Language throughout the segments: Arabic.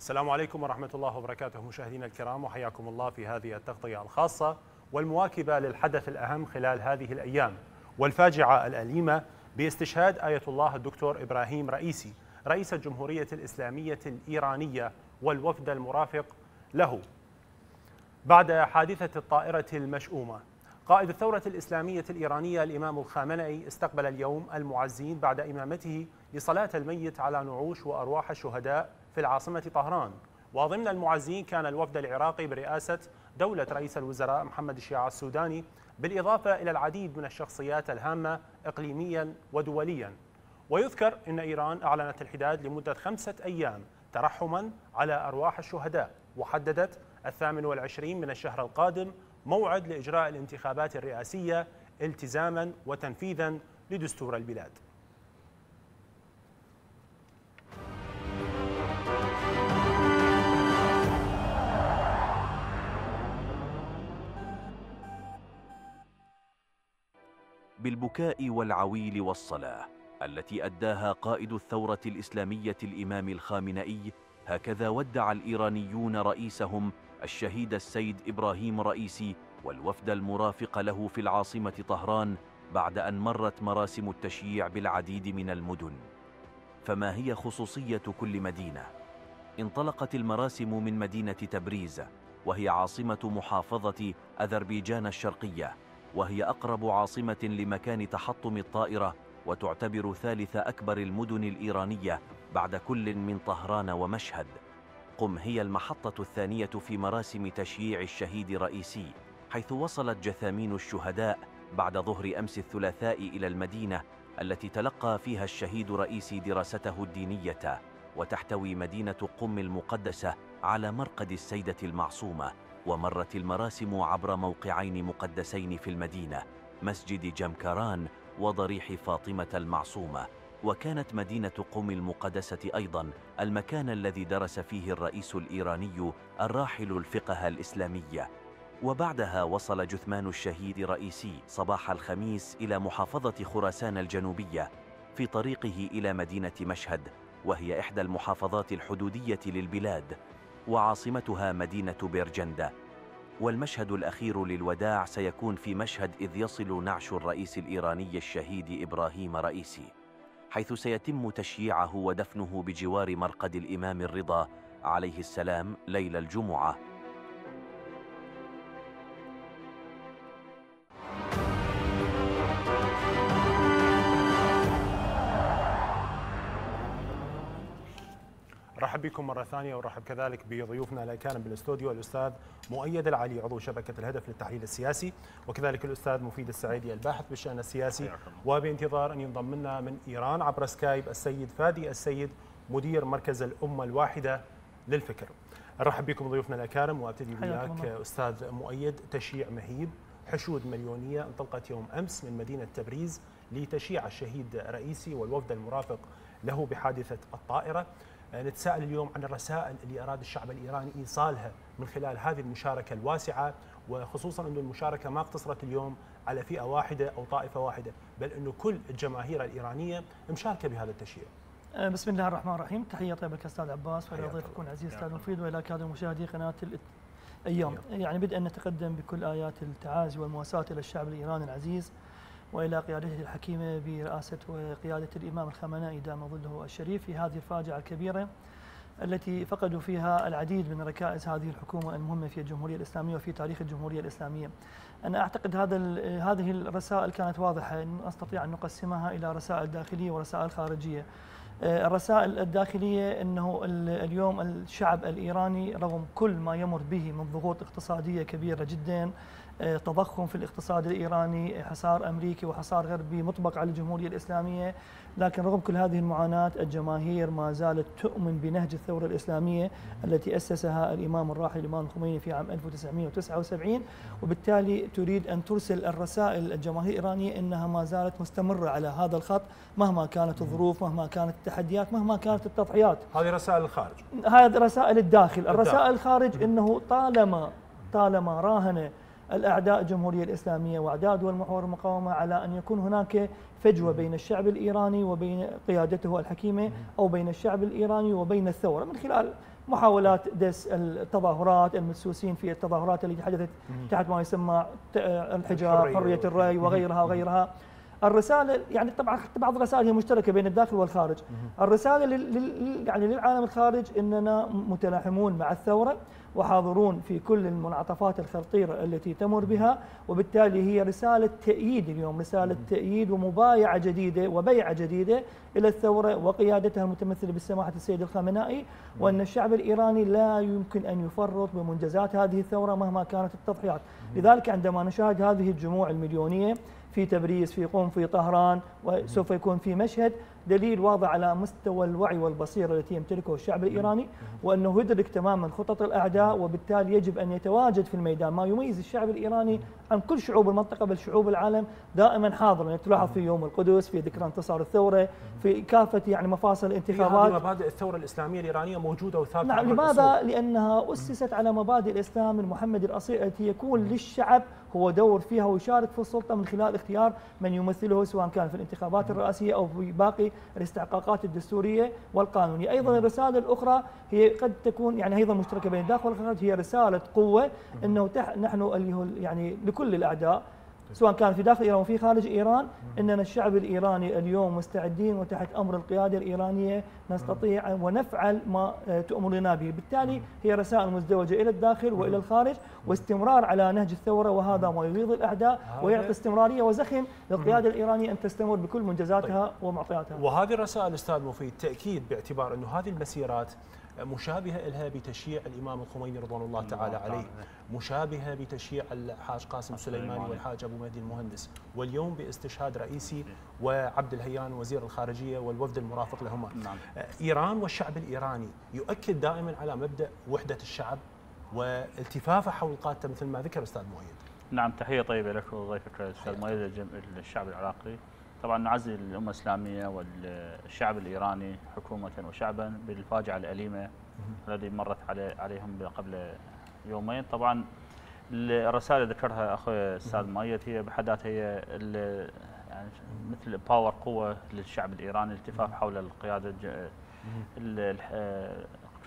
السلام عليكم ورحمة الله وبركاته مشاهدينا الكرام وحياكم الله في هذه التغطية الخاصة والمواكبة للحدث الأهم خلال هذه الأيام والفاجعة الأليمة باستشهاد آية الله الدكتور إبراهيم رئيسي رئيس الجمهورية الإسلامية الإيرانية والوفد المرافق له. بعد حادثة الطائرة المشؤومة قائد الثورة الإسلامية الإيرانية الإمام الخامنئي استقبل اليوم المعزين بعد إمامته لصلاة الميت على نعوش وأرواح الشهداء في العاصمة طهران. وضمن المعزين كان الوفد العراقي برئاسة دولة رئيس الوزراء محمد الشيعة السوداني بالإضافة إلى العديد من الشخصيات الهامة إقليميا ودوليا. ويذكر أن إيران أعلنت الحداد لمدة خمسة أيام ترحما على أرواح الشهداء وحددت الثامن والعشرين من الشهر القادم موعد لإجراء الانتخابات الرئاسية التزاما وتنفيذا لدستور البلاد. بالبكاء والعويل والصلاة التي أداها قائد الثورة الإسلامية الإمام الخامنئي هكذا ودع الإيرانيون رئيسهم الشهيد السيد إبراهيم رئيسي والوفد المرافق له في العاصمة طهران بعد أن مرت مراسم التشييع بالعديد من المدن فما هي خصوصية كل مدينة؟ انطلقت المراسم من مدينة تبريز وهي عاصمة محافظة أذربيجان الشرقية وهي أقرب عاصمة لمكان تحطم الطائرة وتعتبر ثالث أكبر المدن الإيرانية بعد كل من طهران ومشهد. قم هي المحطة الثانية في مراسم تشييع الشهيد رئيسي حيث وصلت جثامين الشهداء بعد ظهر أمس الثلاثاء إلى المدينة التي تلقى فيها الشهيد رئيسي دراسته الدينية وتحتوي مدينة قم المقدسة على مرقد السيدة المعصومة. ومرت المراسم عبر موقعين مقدسين في المدينة مسجد جمكران وضريح فاطمة المعصومة. وكانت مدينة قم المقدسة أيضا المكان الذي درس فيه الرئيس الإيراني الراحل الفقه الإسلامية وبعدها وصل جثمان الشهيد رئيسي صباح الخميس إلى محافظة خراسان الجنوبية في طريقه إلى مدينة مشهد وهي إحدى المحافظات الحدودية للبلاد. وعاصمتها مدينة بيرجندا. والمشهد الأخير للوداع سيكون في مشهد إذ يصل نعش الرئيس الإيراني الشهيد إبراهيم رئيسي حيث سيتم تشييعه ودفنه بجوار مرقد الإمام الرضا عليه السلام ليل الجمعة. رحب بكم مرة ثانية ورحب كذلك بضيوفنا الأكارم بالاستوديو الأستاذ مؤيد العلي عضو شبكة الهدف للتحليل السياسي وكذلك الأستاذ مفيد السعيدي الباحث بالشأن السياسي وبانتظار أن ينضم لنا من إيران عبر سكايب السيد فادي السيد مدير مركز الأمة الواحدة للفكر. نرحب بكم ضيوفنا الأكارم وأبتدي وياك أستاذ مؤيد تشييع مهيب حشود مليونية انطلقت يوم أمس من مدينة تبريز لتشييع الشهيد رئيسي والوفد المرافق له بحادثة الطائرة. نتساءل اليوم عن الرسائل اللي أراد الشعب الإيراني إيصالها من خلال هذه المشاركة الواسعة وخصوصا أن المشاركة ما اقتصرت اليوم على فئة واحدة أو طائفة واحدة بل أنه كل الجماهير الإيرانية مشاركة بهذا التشييع. أه، بسم الله الرحمن الرحيم. تحية طيبة لك أستاذ عباس وإلى ضيفكم العزيز أستاذ مفيد وإلى كادر مشاهدي قناة الأيام. يعني بدءا نتقدم بكل آيات التعازي والمواساة إلى الشعب الإيراني العزيز. وإلى قيادته الحكيمة برئاسة وقيادة الإمام الخامنائي دام ظله الشريف في هذه الفاجعة الكبيرة التي فقدوا فيها العديد من ركائز هذه الحكومة المهمة في الجمهورية الإسلامية وفي تاريخ الجمهورية الإسلامية. أنا أعتقد هذا هذه الرسائل كانت واضحة نستطيع أن نقسمها إلى رسائل داخلية ورسائل خارجية. آه، الرسائل الداخلية إنه اليوم الشعب الإيراني رغم كل ما يمر به من ضغوط اقتصادية كبيرة جدا تضخم في الاقتصاد الإيراني حصار أمريكي وحصار غربي مطبق على الجمهورية الإسلامية. لكن رغم كل هذه المعاناة الجماهير ما زالت تؤمن بنهج الثورة الإسلامية التي أسسها الإمام الراحل الإمام الخميني في عام 1979 وبالتالي تريد أن ترسل الرسائل الجماهير الإيرانية أنها ما زالت مستمرة على هذا الخط مهما كانت الظروف مهما كانت التحديات مهما كانت التضحيات. هذه رسائل الخارج. هذه رسائل الداخل. الرسائل الخارج أنه طالما طالما راهن الأعداء الجمهورية الإسلامية وأعداء دول محور المقاومة على أن يكون هناك فجوة بين الشعب الإيراني وبين قيادته الحكيمة أو بين الشعب الإيراني وبين الثورة من خلال محاولات دس التظاهرات المدسوسين في التظاهرات التي حدثت تحت ما يسمى الحجاب حرية الرأي وغيرها وغيرها. الرسالة يعني طبعا حتى بعض الرسائل هي مشتركة بين الداخل والخارج. الرسالة لل يعني للعالم الخارج إننا متلاحمون مع الثورة. وحاضرون في كل المنعطفات الخطيره التي تمر بها وبالتالي هي رسالة تأييد اليوم رسالة تأييد ومبايعة جديدة وبيعة جديدة إلى الثورة وقيادتها المتمثلة بالسماحه السيد الخامنائي وأن الشعب الإيراني لا يمكن أن يفرط بمنجزات هذه الثورة مهما كانت التضحيات. لذلك عندما نشاهد هذه الجموع المليونية في تبريز في قم في طهران وسوف يكون في مشهد دليل واضح على مستوى الوعي والبصيرة التي يمتلكه الشعب الإيراني وأنه يدرك تماما خطط الأعداء وبالتالي يجب أن يتواجد في الميدان ما يميز الشعب الإيراني عن كل شعوب المنطقة بل شعوب العالم دائما حاضر يعني تلاحظ في يوم القدس في ذكرى انتصار الثورة في كافة يعني مفاصل الانتخابات. مبادئ الثورة الإسلامية الإيرانية موجودة وثابتة نعم لماذا؟ لأنها أسست على مبادئ الإسلام المحمدي الأصيل التي يكون للشعب هو دور فيها ويشارك في السلطة من خلال اختيار من يمثله سواء كان في الانتخابات الرئاسية أو في باقي الاستحقاقات الدستورية والقانونية. أيضا الرسالة الأخرى هي قد تكون يعني أيضا مشتركة بين الداخل والخارج. هي رسالة قوة أنه نحن يعني لكل الأعداء سواء كان في داخل إيران وفي خارج إيران إننا الشعب الإيراني اليوم مستعدين وتحت أمر القيادة الإيرانية نستطيع ونفعل ما تؤمرنا به، بالتالي هي رسائل مزدوجة إلى الداخل وإلى الخارج واستمرار على نهج الثورة وهذا ما يغيظ الاعداء ويعطي استمرارية وزخم للقيادة الإيرانية أن تستمر بكل منجزاتها طيب. ومعطياتها. وهذه الرسائل أستاذ مفيد تأكيد باعتبار أنه هذه المسيرات مشابهة لها بتشييع الإمام الخميني رضوان الله تعالى عليه. مشابهة بتشييع الحاج قاسم سليماني والحاج أبو مهدي المهندس. واليوم باستشهاد رئيسي وعبد الهيان وزير الخارجية والوفد المرافق لهما. نعم. إيران والشعب الإيراني يؤكد دائما على مبدأ وحدة الشعب والتفافه حول قادته مثل ما ذكر أستاذ مؤيد. نعم تحية طيبة لك وضيفك أستاذ مؤيد الشعب العراقي. طبعا نعزي الأمة الإسلامية والشعب الإيراني حكومة وشعبا بالفاجعة الأليمة التي مرت عليهم قبل يومين. طبعا الرسائل اللي ذكرها أخوي الاستاذ مؤيد هي بحد ذاتها هي يعني مثل باور قوة للشعب الإيراني الالتفاف حول القيادة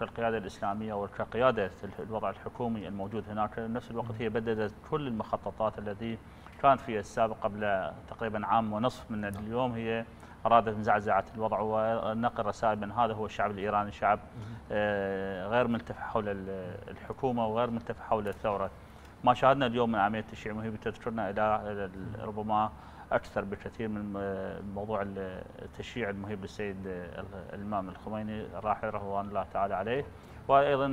القيادة الإسلامية وكقياده الوضع الحكومي الموجود هناك. نفس الوقت هي بددت كل المخططات التي كانت في السابق قبل تقريبا عام ونصف من اليوم هي أرادت مزعزعة الوضع ونقل رسائل بان هذا هو الشعب الإيراني شعب آه، غير ملتف حول الحكومة وغير ملتف حول الثورة. ما شاهدنا اليوم من عملية التشييع وهي بتذكرنا إلى ربما أكثر بكثير من موضوع التشييع المهيب للسيد الامام الخميني الراحل رضوان الله تعالى عليه. وأيضا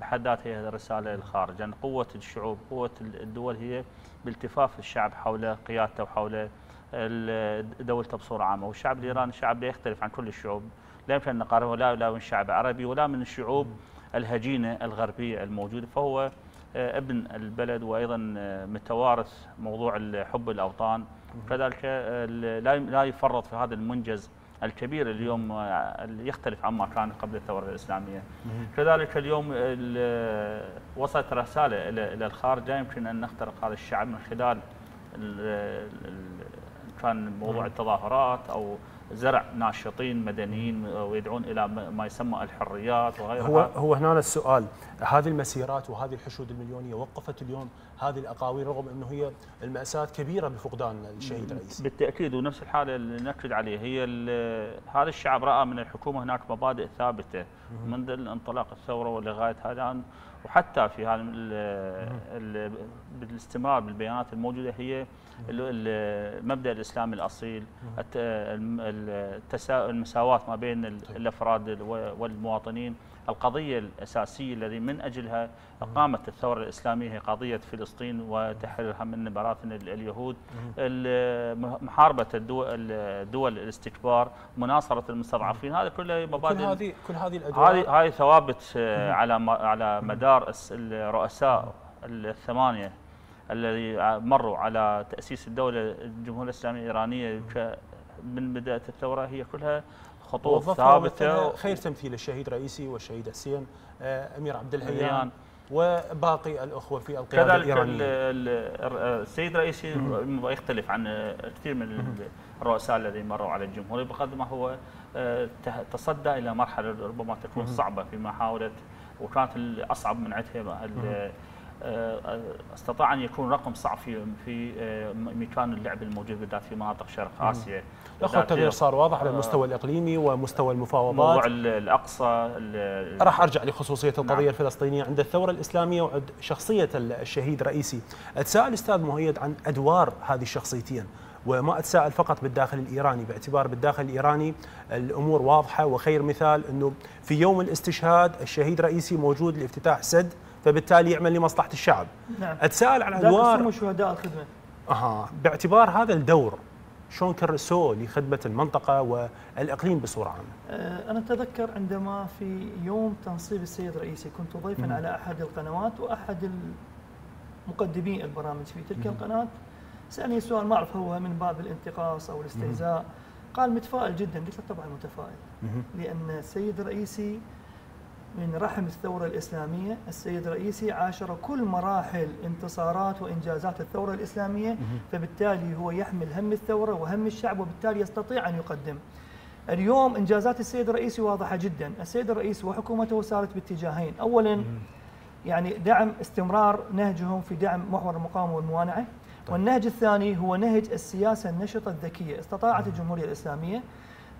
بحد ذاتها رسالة للخارج ان قوة الشعوب قوة الدول هي بالتفاف الشعب حول قيادته وحول دولته بصورة عامة. والشعب الإيراني شعب لا يختلف عن كل الشعوب. لا يمكن أن نقارنه لا لا من شعب عربي ولا من الشعوب الهجينة الغربية الموجودة. فهو آه، ابن البلد وأيضا آه، متوارث موضوع حب الأوطان. كذلك آه، لا يفرط في هذا المنجز الكبير اليوم يختلف عما كان قبل الثورة الإسلامية. كذلك اليوم وصلت رسالة إلى الخارج. لا يمكن أن نخترق هذا الشعب من خلال كان موضوع التظاهرات أو زرع ناشطين مدنيين ويدعون إلى ما يسمى الحريات وغيرها. هو هو هنا السؤال هذه المسيرات وهذه الحشود المليونية وقفت اليوم هذه الأقاويل رغم إنه هي المأساة كبيرة بفقدان الشهيد الرئيسي. بالتأكيد ونفس الحالة اللي ناكد عليه. هي هذا الشعب رأى من الحكومة هناك مبادئ ثابتة منذ انطلاق الثورة ولغاية الآن. وحتى في هذا بالاستمرار بالبيانات الموجودة هي المبدا الاسلامي الأصيل المساواة ما بين الأفراد والمواطنين. القضية الأساسية الذي من أجلها قامت الثورة الإسلامية هي قضية فلسطين وتحريرها من براثن اليهود. محاربة الدول, الدول الاستكبار مناصرة المستضعفين. هذه كلها مبادئ كل هذه كل هذه الأدوار هذه هذه ثوابت آه، على على مدار الرؤساء الثمانية. الذي مروا على تأسيس الدولة الجمهورية الإسلامية الإيرانية من بداية الثورة هي كلها خطوط ثابتة خير تمثيل الشهيد رئيسي والشهيد حسين آه، أمير عبد الهيان وباقي الأخوة في القيادة كذلك الإيرانية. السيد الرئيسي يختلف عن كثير من الرؤساء الذين مروا على الجمهورية بقدر ما هو آه، تصدى إلى مرحلة ربما تكون صعبة في محاولة وكانت الأصعب من عندها استطاع أن يكون رقم صعب في في آه، مكان اللعب الموجود بالذات في مناطق شرق آسيا. الاخوه التغيير صار واضح على المستوى الإقليمي ومستوى المفاوضات. موضوع الأقصى راح أرجع لخصوصية القضية نعم. الفلسطينية عند الثورة الإسلامية وعند شخصية الشهيد رئيسي. أتساءل أستاذ مؤيد عن أدوار هذه الشخصيتين وما أتساءل فقط بالداخل الإيراني باعتبار بالداخل الإيراني الأمور واضحة وخير مثال أنه في يوم الاستشهاد الشهيد رئيسي موجود لافتتاح سد فبالتالي يعمل لمصلحة الشعب. نعم. أتساءل عن ادوار شهداء الخدمه أها. باعتبار هذا الدور شلون كرسوه لخدمة المنطقة والإقليم بصورة عامة؟ أه، أنا أتذكر عندما في يوم تنصيب السيد الرئيسي كنت ضيفا. على أحد القنوات وأحد مقدمي البرامج في تلك. القناه سألني سؤال ما أعرف هو من باب الانتقاص أو الاستهزاء. قال متفائل جدا. قلت له طبعا متفائل. لأن السيد الرئيسي من رحم الثورة الإسلامية السيد الرئيسي عاشر كل مراحل انتصارات وإنجازات الثورة الإسلامية فبالتالي هو يحمل هم الثورة وهم الشعب وبالتالي يستطيع أن يقدم. اليوم إنجازات السيد الرئيسي واضحة جدا. السيد الرئيس وحكومته سارت باتجاهين. أولا يعني دعم استمرار نهجهم في دعم محور المقاومة والموانعة. طيب. والنهج الثاني هو نهج السياسة النشطة الذكية. استطاعت الجمهورية الإسلامية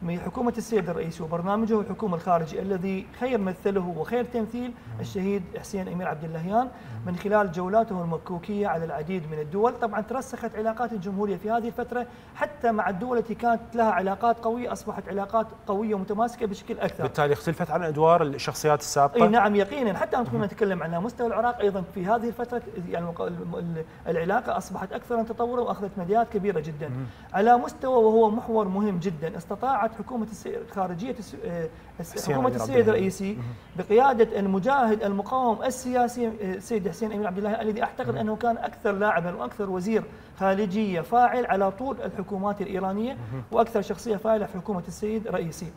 من حكومة السيد الرئيس وبرنامجه الحكومة الخارجي الذي خير مثله وخير تمثيل الشهيد حسين أمير عبد اللهيان من خلال جولاته المكوكية على العديد من الدول. طبعا ترسخت علاقات الجمهورية في هذه الفترة حتى مع الدول التي كانت لها علاقات قوية أصبحت علاقات قوية ومتماسكة بشكل أكثر. بالتالي اختلفت عن أدوار الشخصيات السابقة؟ أي نعم يقينا. حتى كنا نتكلم على مستوى العراق أيضا في هذه الفترة يعني العلاقة أصبحت أكثر تطورا وأخذت مجالات كبيرة جدا. على مستوى وهو محور مهم جدا استطاعت استطاعت حكومة خارجية آه، حكومة السيد الرئيسي بقيادة المجاهد المقاوم السياسي آه، السيد حسين أمين عبد الله الذي أعتقد أنه كان أكثر لاعبا وأكثر وزير خارجية فاعل على طول الحكومات الإيرانية وأكثر شخصية فاعلة في حكومة السيد الرئيسي.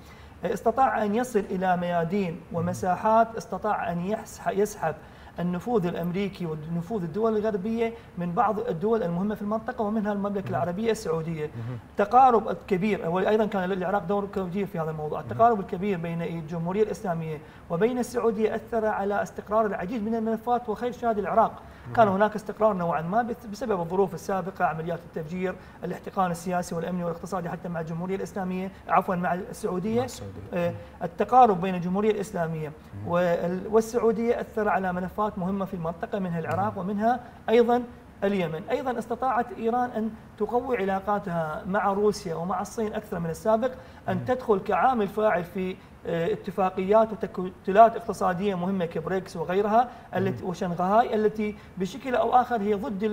آه، استطاع أن يصل إلى ميادين ومساحات استطاع أن يسحب النفوذ الأمريكي ونفوذ الدول الغربية من بعض الدول المهمة في المنطقة ومنها المملكة العربية السعودية. التقارب الكبير وأيضا كان للعراق دور كبير في هذا الموضوع، التقارب الكبير بين الجمهورية الإسلامية وبين السعودية أثر على استقرار العديد من الملفات وخير شهاد العراق. كان هناك استقرار نوعا ما بسبب الظروف السابقة عمليات التفجير الاحتقان السياسي والأمني والاقتصادي حتى مع الجمهورية الإسلامية عفوا مع السعودية. آه، التقارب بين الجمهورية الإسلامية والسعودية أثر على ملفات مهمة في المنطقة منها العراق ومنها أيضا اليمن. أيضا استطاعت إيران أن تقوي علاقاتها مع روسيا ومع الصين أكثر من السابق أن تدخل كعامل فاعل في آه، اتفاقيات وتكتلات اقتصادية مهمة كبريكس وغيرها التي وشنغهاي التي بشكل أو آخر هي ضد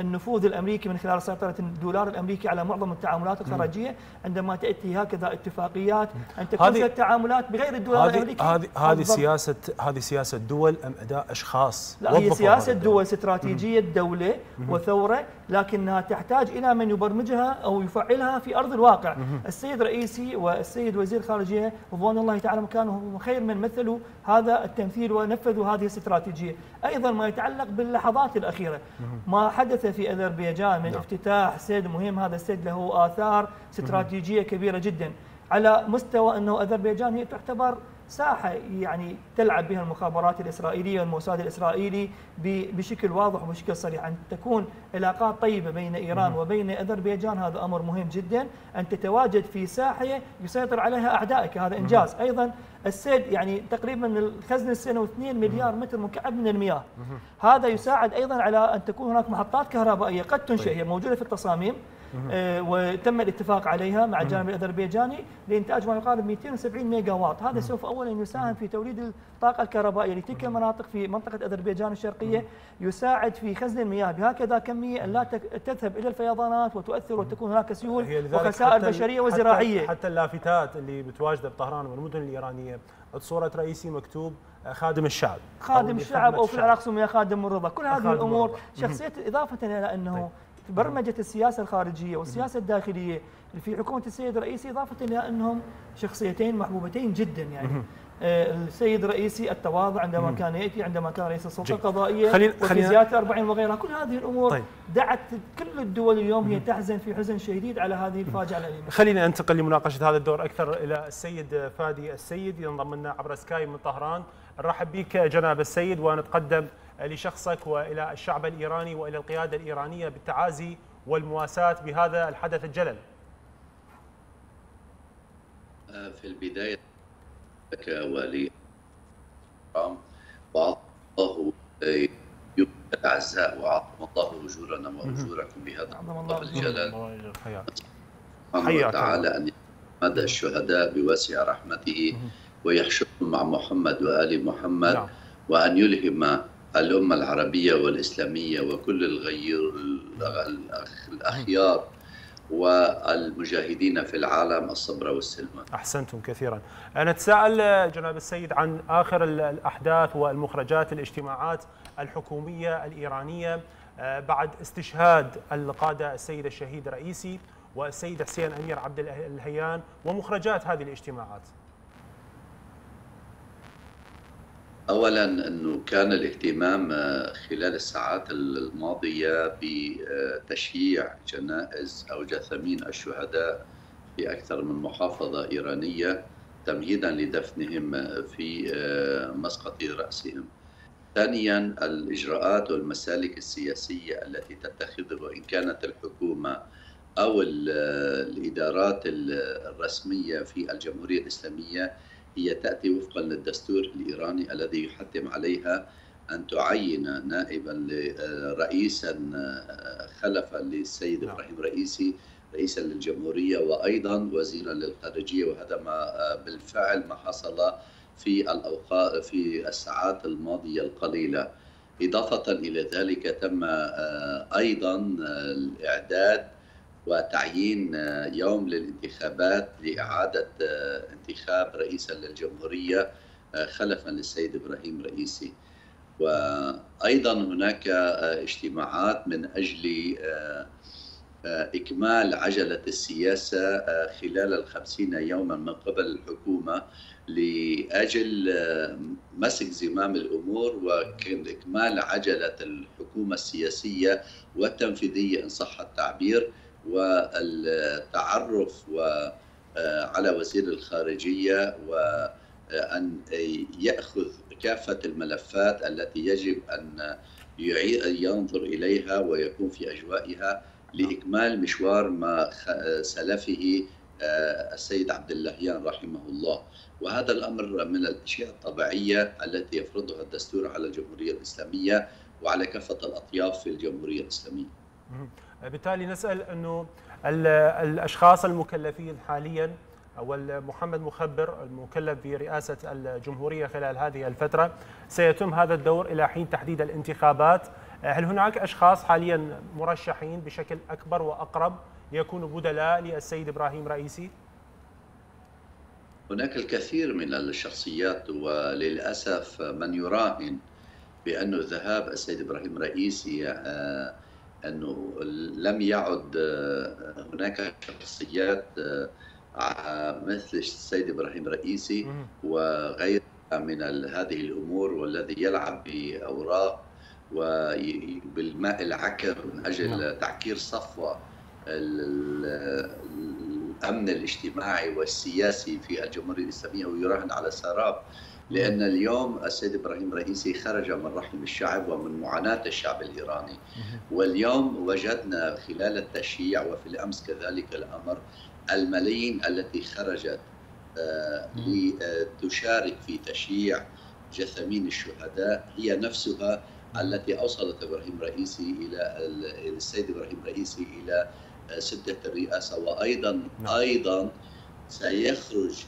النفوذ الأمريكي من خلال سيطرة الدولار الأمريكي على معظم التعاملات الخارجية عندما تأتي هكذا اتفاقيات أن تكون التعاملات بغير الدولار الأمريكي. هذه هذه سياسه هذه سياسة دول أم أداء أشخاص؟ لا هي سياسة دول استراتيجية دولة وثورة لكنها تحتاج إلى من يبرمجها أو يفعلها في أرض الواقع. السيد رئيسي والسيد وزير خارجيه رضوان الله تعالى مكانه خير من مثلوا هذا التمثيل ونفذوا هذه الاستراتيجية. أيضا ما يتعلق باللحظات الأخيرة. ما حدث في أذربيجان من نعم. افتتاح سد مهم. هذا السد له آثار استراتيجية كبيرة جدا. على مستوى أنه أذربيجان هي تعتبر ساحة يعني تلعب بها المخابرات الإسرائيلية والموساد الإسرائيلي بشكل واضح وبشكل صريح. أن تكون علاقات طيبة بين إيران وبين أذربيجان هذا أمر مهم جدا. أن تتواجد في ساحة يسيطر عليها أعدائك هذا إنجاز. أيضا السد يعني تقريبا الخزن السنوي 2 مليار متر مكعب من المياه. هذا يساعد أيضا على أن تكون هناك محطات كهربائية قد تنشئ طيب. هي موجودة في التصاميم. وتم الاتفاق عليها مع الجانب الأذربيجاني لإنتاج ما يقارب 270 ميجا واط هذا سوف أولا يساهم في توليد الطاقة الكهربائية لتلك المناطق في منطقة أذربيجان الشرقية. يساعد في خزن المياه. بهكذا كمية أن لا تذهب إلى الفيضانات وتؤثر وتكون هناك سيول وخسائر بشرية وزراعية. حتى اللافتات اللي متواجدة بطهران والمدن الإيرانية. صورة رئيسي مكتوب خادم الشعب. خادم الشعب أو في العراق سمي خادم الرضا. كل هذه الأمور شخصية إضافة إلى أنه طيب. برمجه السياسة الخارجية والسياسة الداخلية في حكومة السيد الرئيسي إضافة إلى أنهم شخصيتين محبوبتين جدا يعني. آه، السيد الرئيسي التواضع عندما. كان يأتي عندما كان رئيس السلطة. القضائية خلينا- وفي زيادة 40 وغيرها. كل هذه الأمور طيب. دعت كل الدول اليوم هي تحزن في حزن شديد على هذه الفاجعة الأليمة. خلينا انتقل لمناقشة هذا الدور أكثر إلى السيد فادي السيد ينضم لنا عبر سكاي من طهران. نرحب بك جناب السيد ونتقدم لشخصك وإلى الشعب الإيراني وإلى القيادة الإيرانية بالتعازي والمواساة بهذا الحدث الجلل. في البداية لك ولي الله يوم الأعزاء وعظم الله أجورنا وأجوركم بهذا الله الجلال الله. حياك وتعالى أن يحمد الشهداء بواسع رحمته ويحشرهم مع محمد وآل محمد نعم. وأن يلهم الأمة العربية والإسلامية وكل الغير الأخ- الأخيار والمجاهدين في العالم الصبر والسلم أحسنتم كثيرا. نتساءل جناب السيد عن آخر ال- الأحداث والمخرجات الاجتماعات الحكومية الإيرانية آه، بعد استشهاد القادة السيد الشهيد رئيسي والسيد حسين أمير عبد اله- الهيان ومخرجات هذه الاجتماعات. اولا أنه كان الاهتمام آه، خلال الساعات الماضية بتشييع جنائز أو جثامين الشهداء في أكثر من محافظة إيرانية تمهيدا لدفنهم في آه، مسقط رأسهم. ثانيا الإجراءات والمسالك السياسية التي تتخذها وان كانت الحكومة أو ال- الإدارات ال- الرسمية في الجمهورية الإسلامية هي تأتي وفقا للدستور الإيراني الذي يحتم عليها أن تعين نائبا رئيسا خلفا للسيد نعم. إبراهيم رئيسي رئيسا للجمهورية وأيضا وزيرا للخارجية وهذا ما بالفعل ما حصل في الأوقات في الساعات الماضية القليلة إضافة إلى ذلك تم أيضا الإعداد وتعيين آه، يوم للانتخابات لإعادة آه، انتخاب رئيسا للجمهورية آه، خلفا للسيد إبراهيم رئيسي. وأيضا هناك اجتماعات من أجل إكمال عجلة السياسة خلال الخمسين يوما من قبل الحكومة لأجل مسك زمام الأمور وإكمال عجلة الحكومة السياسية والتنفيذية إن صح التعبير. والتعرف آه، على وزير الخارجية وأن يأخذ كافة الملفات التي يجب أن ينظر إليها ويكون في أجوائها لإكمال مشوار ما خ- سلفه آه، السيد عبد اللهيان رحمه الله. وهذا الأمر من الأشياء الطبيعية التي يفرضها الدستور على الجمهورية الإسلامية وعلى كافة الأطياف في الجمهورية الإسلامية. بالتالي نسأل أنه ال- الأشخاص المكلفين حاليا أو محمد مخبر المكلف برئاسة الجمهورية خلال هذه الفترة سيتم هذا الدور إلى حين تحديد الانتخابات هل هناك أشخاص حاليا مرشحين بشكل أكبر وأقرب ليكونوا بدلاء للسيد إبراهيم رئيسي؟ هناك الكثير من الشخصيات وللأسف من يراهن بأنه ذهاب السيد إبراهيم رئيسي أنه لم يعد آه، هناك شخصيات آه، مثل السيد إبراهيم رئيسي. وغيرها من هذه الأمور والذي يلعب بأوراق وبالماء العكر من أجل نعم. تعكير صفوة ال- ال- الأمن الاجتماعي والسياسي في الجمهورية الإسلامية ويراهن على سراب لأن اليوم السيد إبراهيم رئيسي خرج من رحم الشعب ومن معاناة الشعب الإيراني. واليوم وجدنا خلال التشييع وفي الأمس كذلك الأمر الملايين التي خرجت آه، لتشارك في تشييع جثامين الشهداء. هي نفسها التي أوصلت إبراهيم رئيسي إلى ال- السيد إبراهيم رئيسي إلى آه، سدة الرئاسة. وأيضا نعم. أيضا سيخرج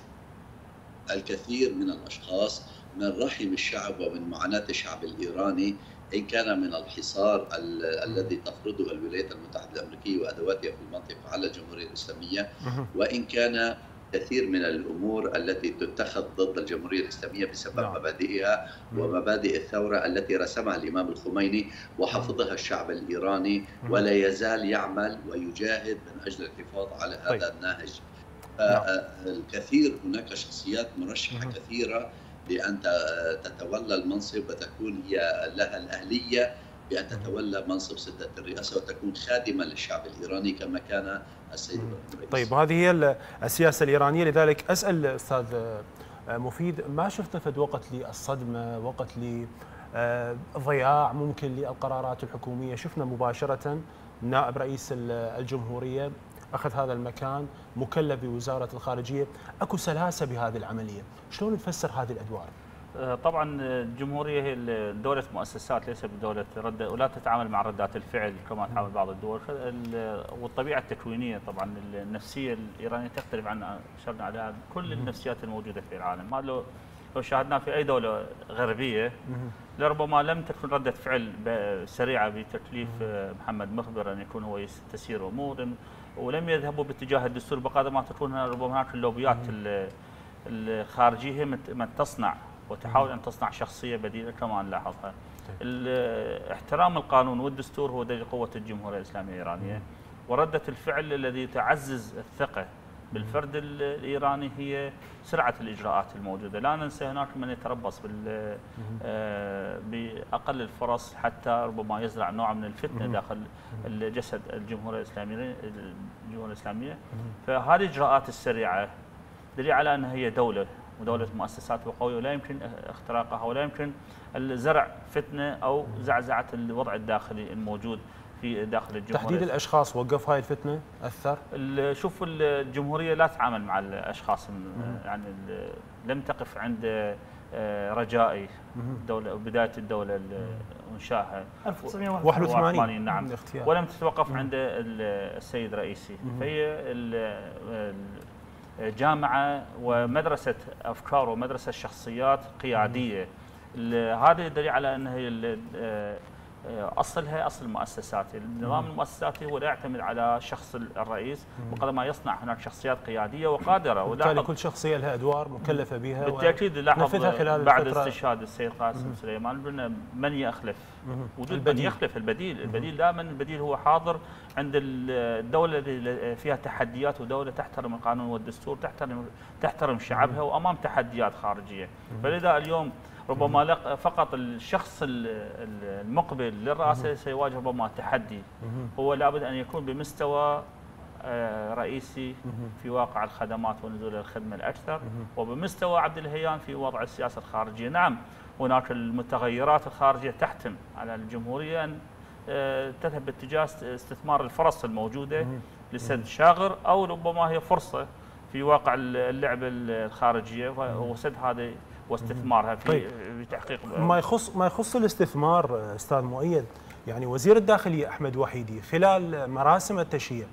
الكثير من الأشخاص من رحم الشعب ومن معاناة الشعب الإيراني إن كان من الحصار ال- الذي تفرضه الولايات المتحدة الأمريكية وأدواتها في المنطقة على الجمهورية الإسلامية مهم. وإن كان كثير من الأمور التي تتخذ ضد الجمهورية الإسلامية بسبب نعم. مبادئها ومبادئ الثورة التي رسمها الإمام الخميني وحفظها الشعب الإيراني. ولا يزال يعمل ويجاهد من أجل الحفاظ على هذا طيب. النهج الكثير هناك شخصيات مرشحة كثيرة بان تتولى المنصب وتكون هي لها الأهلية بأن تتولى منصب سده الرئاسة وتكون خادمة للشعب الإيراني كما كان السيد الرئيس. طيب وهذه هي السياسة الإيرانية. لذلك أسأل أستاذ مفيد ما شفنا فد وقت للصدمة وقت لضياع ممكن للقرارات الحكومية؟ شفنا مباشرة نائب رئيس الجمهورية أخذ هذا المكان مكلف بوزارة الخارجية. أكو سلاسة بهذه العملية. شلون نفسر هذه الأدوار؟ آه، طبعا الجمهوريه هي دولة مؤسسات ليس بدولة رد ولا تتعامل مع ردات الفعل كما تعامل بعض الدول. والطبيعة التكوينية طبعا النفسية الإيرانية تختلف عن شرنا عليها كل النفسيات الموجودة في العالم. ما لو لو شاهدنا في أي دولة غربية لربما لم تكن ردة فعل سريعة بتكليف محمد مخبر ان يكون هو تسير امور ولم يذهبوا باتجاه الدستور بقدر ما تكون ربما هناك اللوبيات الخارجية من تصنع وتحاول أن تصنع شخصية بديلة كما نلاحظها. احترام القانون والدستور هو دليل قوة الجمهورية الإسلامية الإيرانية. وردة الفعل الذي تعزز الثقة بالفرد الإيراني هي سرعة الإجراءات الموجودة، لا ننسى هناك من يتربص بال آه، بأقل الفرص حتى ربما يزرع نوع من الفتنة داخل الجسد الجمهورية الإسلامية الجمهورية الإسلامية، فهذه الإجراءات السريعة دليل على أنها هي دولة ودولة مؤسسات قويه ولا يمكن اختراقها ولا يمكن زرع فتنة أو زعزعة الوضع الداخلي الموجود. في داخل الجمهورية. تحديد الأشخاص وقف هاي الفتنة أثر؟ شوف الجمهورية لا تتعامل مع الأشخاص يعني لم تقف عند آه، رجائي دولة بداية الدولة وانشائها 1981 نعم. ولم تتوقف عند السيد الرئيسي فهي جامعة ومدرسة أفكار ومدرسة شخصيات قيادية. هذا دليل على انها آه، اصلها أصل المؤسساتي، النظام المؤسساتي هو لا يعتمد على شخص الرئيس بقدر ما يصنع هناك شخصيات قيادية وقادرة. وبالتالي كل شخصية لها أدوار مكلفة بها بالتأكيد لاحظ بعد استشهاد السيد قاسم سليمان من يخلف؟ وجود البديل. من يخلف البديل، البديل دائما البديل هو حاضر عند الدولة اللي فيها تحديات ودولة تحترم القانون والدستور تحترم تحترم شعبها وأمام تحديات خارجية، فلذا اليوم ربما فقط الشخص المقبل للرئاسه سيواجه ربما تحدي. هو لابد أن يكون بمستوى آه، رئيسي في واقع الخدمات ونزول الخدمة الأكثر وبمستوى عبد الهيان في وضع السياسة الخارجية، نعم هناك المتغيرات الخارجية تحتم على الجمهورية أن آه، تذهب باتجاه استثمار الفرص الموجودة لسد شاغر أو ربما هي فرصة في واقع اللعبه الخارجية. وسد هذه واستثمارها في طيب. تحقيق ما يخص ما يخص الاستثمار أستاذ مؤيد يعني وزير الداخلية أحمد وحيدي خلال مراسم التشييع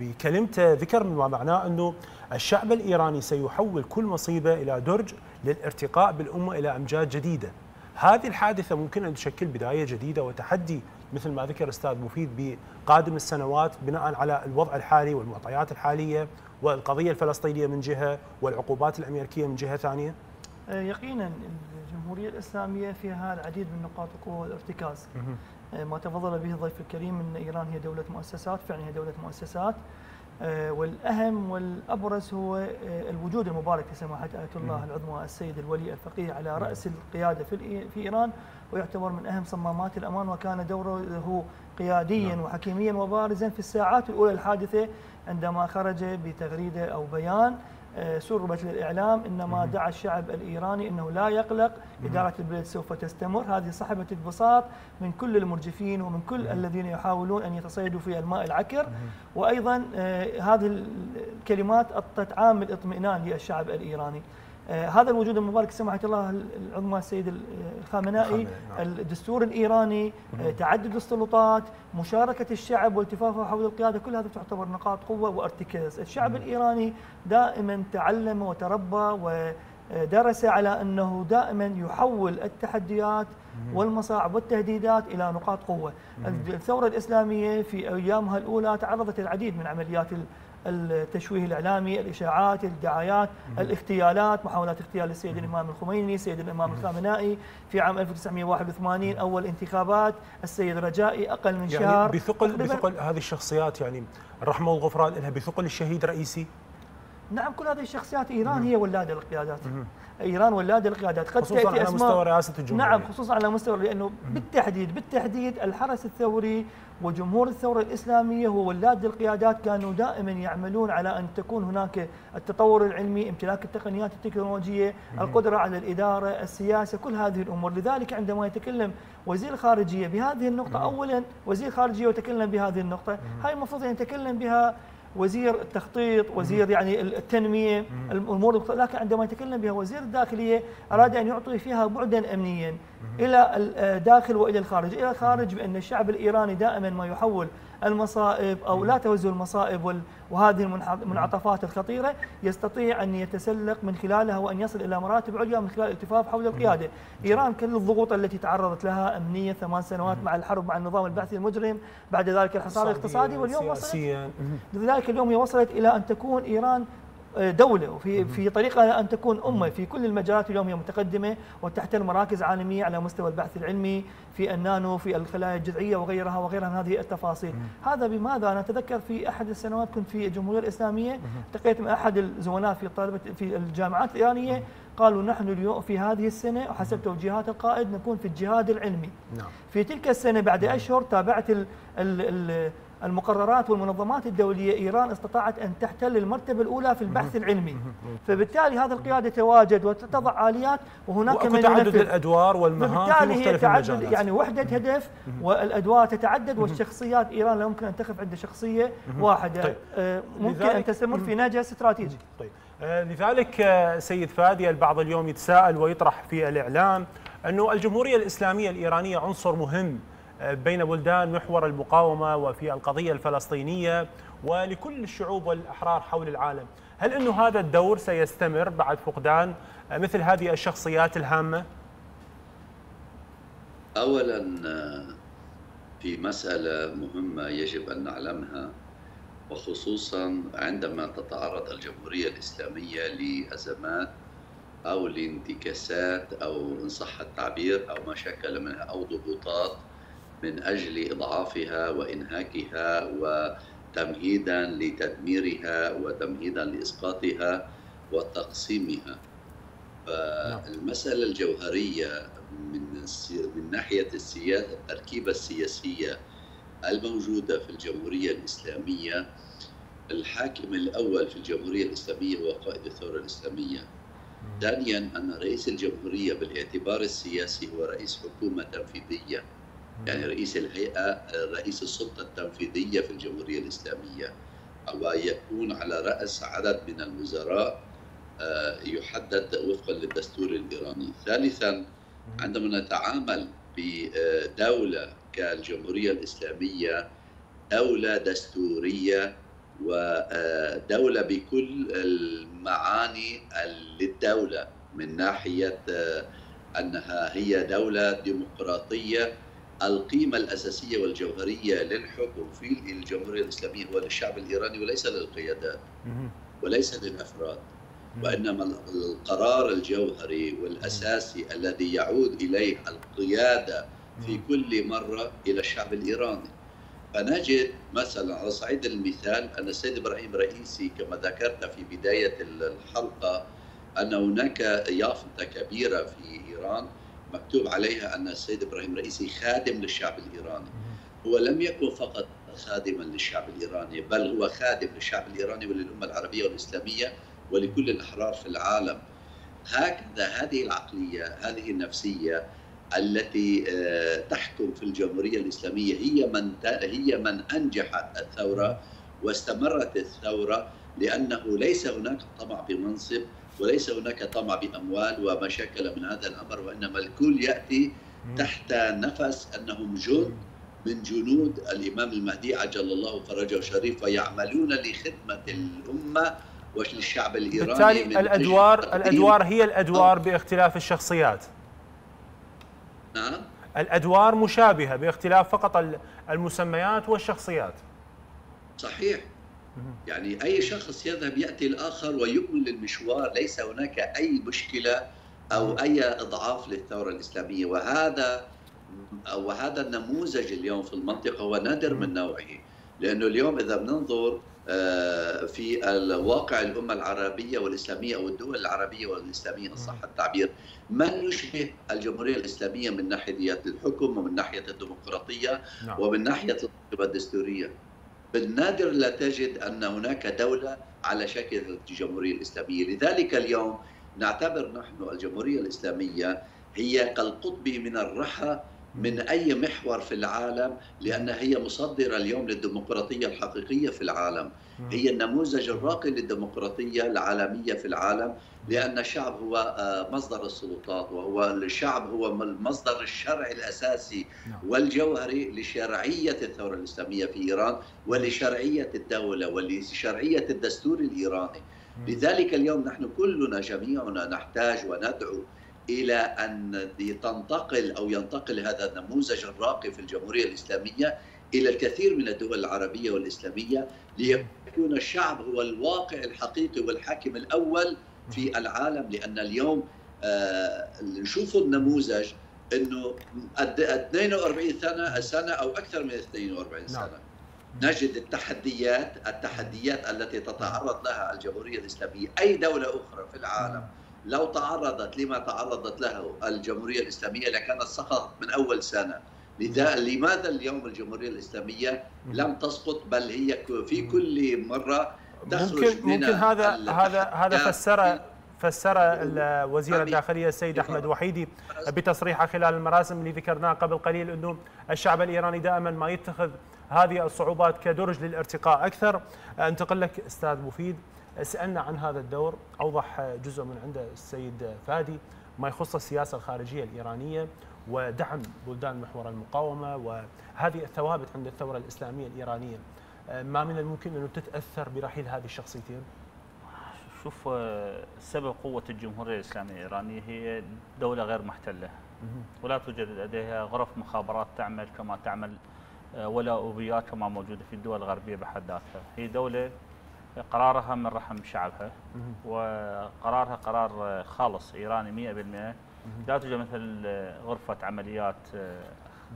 بكلمته ذكر ما معناه أنه الشعب الإيراني سيحول كل مصيبة إلى درج للارتقاء بالأمة إلى أمجاد جديدة. هذه الحادثة ممكن أن تشكل بداية جديدة وتحدي مثل ما ذكر أستاذ مفيد بقادم السنوات بناء على الوضع الحالي والمعطيات الحالية والقضية الفلسطينية من جهة والعقوبات الأمريكية من جهة ثانية. آه، يقينا الجمهورية الإسلامية فيها العديد من نقاط القوة والارتكاز. آه، ما تفضل به الضيف الكريم أن إيران هي دولة مؤسسات فعلا هي دولة مؤسسات. آه، والأهم والأبرز هو الوجود المبارك لسماحة آية الله العظمى السيد الولي الفقيه على رأس القيادة في إيران ويعتبر من أهم صمامات الأمان وكان دوره قياديا نعم. وحكيميا وبارزا في الساعات الأولى الحادثة عندما خرج بتغريدة أو بيان سربت للإعلام إنما دعا الشعب الإيراني أنه لا يقلق إدارة البلد سوف تستمر. هذه صحبة البساط من كل المرجفين ومن كل الذين يحاولون أن يتصيدوا في الماء العكر. وأيضا آه، هذه الكلمات أعطت عامل اطمئنان للشعب الإيراني. آه، هذا الوجود المبارك سماحة الله العظمى السيد الخامنائي نعم. الدستور الإيراني آه، تعدد السلطات مشاركة الشعب والتفافه حول القيادة كل هذه تعتبر نقاط قوة وارتكاز. الشعب الإيراني دائما تعلم وتربى ودرس على أنه دائما يحول التحديات والمصاعب والتهديدات إلى نقاط قوة. الثورة الإسلامية في أيامها الأولى تعرضت للعديد من عمليات التشويه الإعلامي، الإشاعات، الدعايات، الاغتيالات، محاولات اغتيال السيد الإمام الخميني، السيد الإمام الخامنئي في عام 1981 أول انتخابات، السيد رجائي أقل من يعني شهر بثقل بثقل هذه الشخصيات يعني الرحمه والغفران لها بثقل الشهيد رئيسي؟ نعم كل هذه الشخصيات إيران هي ولاده القيادات. إيران ولاده القيادات. قد خصوصا تأتي على مستوى رئاسة الجمهورية. نعم خصوصا على مستوى لأنه بالتحديد بالتحديد الحرس الثوري وجمهور الثورة الإسلامية هو ولاد القيادات كانوا دائما يعملون على أن تكون هناك التطور العلمي، امتلاك التقنيات التكنولوجية، القدرة على الإدارة، السياسة، كل هذه الأمور، لذلك عندما يتكلم وزير الخارجيه بهذه النقطة اولا وزير الخارجيه وتكلم بهذه النقطة، هاي المفروض أن يتكلم بها وزير التخطيط وزير يعني التنمية الأمور لكن عندما يتكلم بها وزير الداخلية أراد أن يعطي فيها بعدا امنيا. إلى الداخل وإلى الخارج. إلى الخارج بأن الشعب الإيراني دائما ما يحول المصائب أو لا تهزه المصائب وهذه المنعطفات الخطيرة يستطيع أن يتسلق من خلالها وأن يصل إلى مراتب عليا من خلال الالتفاف حول القيادة، إيران كل الضغوط التي تعرضت لها أمنية ثمان سنوات مع الحرب مع النظام البعثي المجرم، بعد ذلك الحصار الاقتصادي واليوم وصلت لذلك اليوم هي وصلت إلى أن تكون إيران دولة وفي في طريقها أن تكون أمة في كل المجالات اليوم هي متقدمة وتحتل مراكز عالمية على مستوى البحث العلمي في النانو في الخلايا الجذعية وغيرها وغيرها من هذه التفاصيل. هذا بماذا؟ أنا أتذكر في أحد السنوات كنت في الجمهورية الإسلامية التقيت مع أحد الزملاء في طلبة في الجامعات الإيرانية. قالوا نحن اليوم في هذه السنة وحسب توجيهات القائد نكون في الجهاد العلمي. نعم. في تلك السنة بعد أشهر تابعت ال ال ال المقررات والمنظمات الدولية إيران استطاعت أن تحتل المرتبة الأولى في البحث العلمي. فبالتالي هذا القيادة تواجد وتضع آليات وهناك من تعدد الأدوار والمهام في مختلف المجالات. يعني وحدة هدف والأدوار تتعدد والشخصيات إيران لا يمكن أن تقف عند شخصية واحدة. طيب. آه، ممكن أن تستمر في نهجها استراتيجي. طيب. آه، لذلك آه، سيد فادي البعض اليوم يتساءل ويطرح في الإعلام أنه الجمهورية الإسلامية الإيرانية عنصر مهم بين بلدان محور المقاومة وفي القضية الفلسطينية ولكل الشعوب والأحرار حول العالم هل أنه هذا الدور سيستمر بعد فقدان مثل هذه الشخصيات الهامة؟ أولا في مسألة مهمة يجب أن نعلمها وخصوصا عندما تتعرض الجمهورية الإسلامية لأزمات أو لانتكاسات أو إن صح التعبير أو ما شكل منها أو ضغوطات من أجل إضعافها وإنهاكها وتمهيدا لتدميرها وتمهيدا لإسقاطها وتقسيمها. فالمسألة الجوهرية من من ناحية السياسة التركيبة السياسية الموجودة في الجمهورية الإسلامية الحاكم الأول في الجمهورية الإسلامية هو قائد الثورة الإسلامية. ثانيا أن رئيس الجمهورية بالإعتبار السياسي هو رئيس حكومة تنفيذية. يعني رئيس الهيئة رئيس السلطة التنفيذية في الجمهورية الإسلامية ويكون على رأس عدد من الوزراء آه، يحدد وفقا للدستور الإيراني. ثالثا عندما نتعامل بدولة كالجمهورية الإسلامية دولة دستورية ودولة بكل المعاني للدولة من ناحية آه، أنها هي دولة ديمقراطية القيمة الأساسية والجوهرية للحكم في الجمهورية الإسلامية هو للشعب الإيراني وليس للقيادات وليس للأفراد. وإنما القرار الجوهري والأساسي الذي يعود إليه القيادة في كل مرة إلى الشعب الإيراني. فنجد مثلا على صعيد المثال أن السيد إبراهيم رئيسي كما ذكرت في بداية الحلقة أن هناك يافطة كبيرة في إيران مكتوب عليها أن السيد إبراهيم رئيسي خادم للشعب الإيراني. هو لم يكن فقط خادما للشعب الإيراني بل هو خادم للشعب الإيراني وللأمة العربية والإسلامية ولكل الأحرار في العالم. هكذا هذه العقلية هذه النفسية التي آه، تحكم في الجمهورية الإسلامية هي من هي من أنجحت الثورة واستمرت الثورة لأنه ليس هناك طمع بمنصب وليس هناك طمع بأموال وما شكل من هذا الأمر وإنما الكل يأتي تحت نفس أنهم جند من جنود الإمام المهدي عجل الله فرجه الشريف ويعملون لخدمة الأمة وللشعب الإيراني بالتالي الادوار الأدوار هي الأدوار باختلاف الشخصيات. نعم. الأدوار مشابهة باختلاف فقط المسميات والشخصيات. صحيح. يعني أي شخص يذهب يأتي الآخر ويكمل المشوار ليس هناك أي مشكلة أو أي إضعاف للثورة الإسلامية. وهذا وهذا النموذج اليوم في المنطقة هو نادر من نوعه لأنه اليوم إذا بننظر آه، في الواقع الأمة العربية والإسلامية أو الدول العربية والإسلامية إن صح التعبير من يشبه الجمهورية الإسلامية من ناحية الحكم ومن ناحية الديمقراطية نعم. ومن ناحية الدستورية. بالنادر لا تجد أن هناك دولة على شكل الجمهورية الإسلامية. لذلك اليوم نعتبر نحن الجمهورية الإسلامية هي كالقطب من الرحى من أي محور في العالم لانها هي مصدرة اليوم للديمقراطية الحقيقية في العالم. هي النموذج الراقي للديمقراطية العالمية في العالم لأن الشعب هو آه، مصدر السلطات وهو الشعب هو المصدر الشرعي الأساسي نعم. والجوهري لشرعية الثورة الإسلامية في إيران ولشرعية الدولة ولشرعية الدستور الإيراني. لذلك اليوم نحن كلنا جميعنا نحتاج وندعو إلى أن تنتقل أو ينتقل هذا النموذج الراقي في الجمهورية الإسلامية إلى الكثير من الدول العربية والإسلامية ليكون الشعب هو الواقع الحقيقي والحاكم الأول في العالم لأن اليوم آه نشوف النموذج إنه 42 سنة سنة أو أكثر من 42 نعم. سنة. نجد التحديات التحديات التي تتعرض لها الجمهورية الإسلامية أي دولة أخرى في العالم. لو تعرضت لما تعرضت له الجمهورية الإسلامية لكانت سقطت من أول سنة. لماذا اليوم الجمهورية الإسلامية لم تسقط؟ بل هي في كل مرة تخرج ممكن من ممكن هذا هذا هذا فسر فسر وزير الداخلية السيد أحمد وحيدي بتصريحه خلال المراسم اللي ذكرناها قبل قليل أنه الشعب الإيراني دائما ما يتخذ هذه الصعوبات كدرج للارتقاء أكثر. أنتقل لك أستاذ مفيد. سألنا عن هذا الدور. أوضح جزء من عنده السيد فادي ما يخص السياسة الخارجية الإيرانية ودعم بلدان محور المقاومة وهذه الثوابت عند الثورة الإسلامية الإيرانية. ما من الممكن انه تتأثر برحيل هذه الشخصيتين؟ شوف سبب قوة الجمهورية الإسلامية الإيرانية هي دولة غير محتلة. ولا توجد لديها غرف مخابرات تعمل كما تعمل ولا اوبيات كما موجودة في الدول الغربية بحد ذاتها، هي دولة قرارها من رحم شعبها. وقرارها قرار خالص إيراني 100% لا توجد مثل غرفة عمليات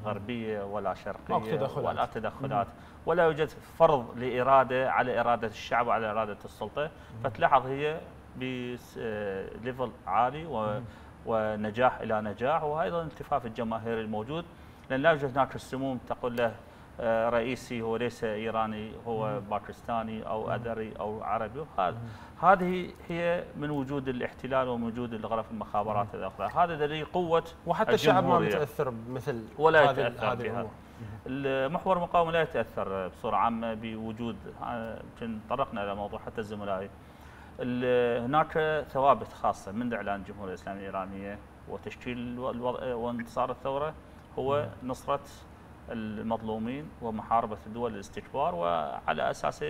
غربية ولا شرقية تدخلات. ولا تدخلات ولا يوجد فرض لإرادة على إرادة الشعب وعلى إرادة السلطة. فتلاحظ هي ب level عالي و ونجاح إلى نجاح. وأيضا التفاف الجماهيري الموجود. لأن لا يوجد هناك السموم تقول له آه، رئيسي هو ليس إيراني هو باكستاني أو اذري أو عربي. هذه هي من وجود الاحتلال ومن وجود الغرف المخابرات الأخرى. هذا دليل قوة وحتى الشعب ما متاثر مثل ولا يتأثر بها. المحور المقاومه لا يتأثر بصورة عامة بوجود يمكن طرقنا إلى موضوع حتى الزملائي. هناك ثوابت خاصة من إعلان الجمهورية الإسلامية الإيرانية وتشكيل وانتصار الثورة هو نصرة المظلومين ومحاربة دول الاستكبار وعلى أساس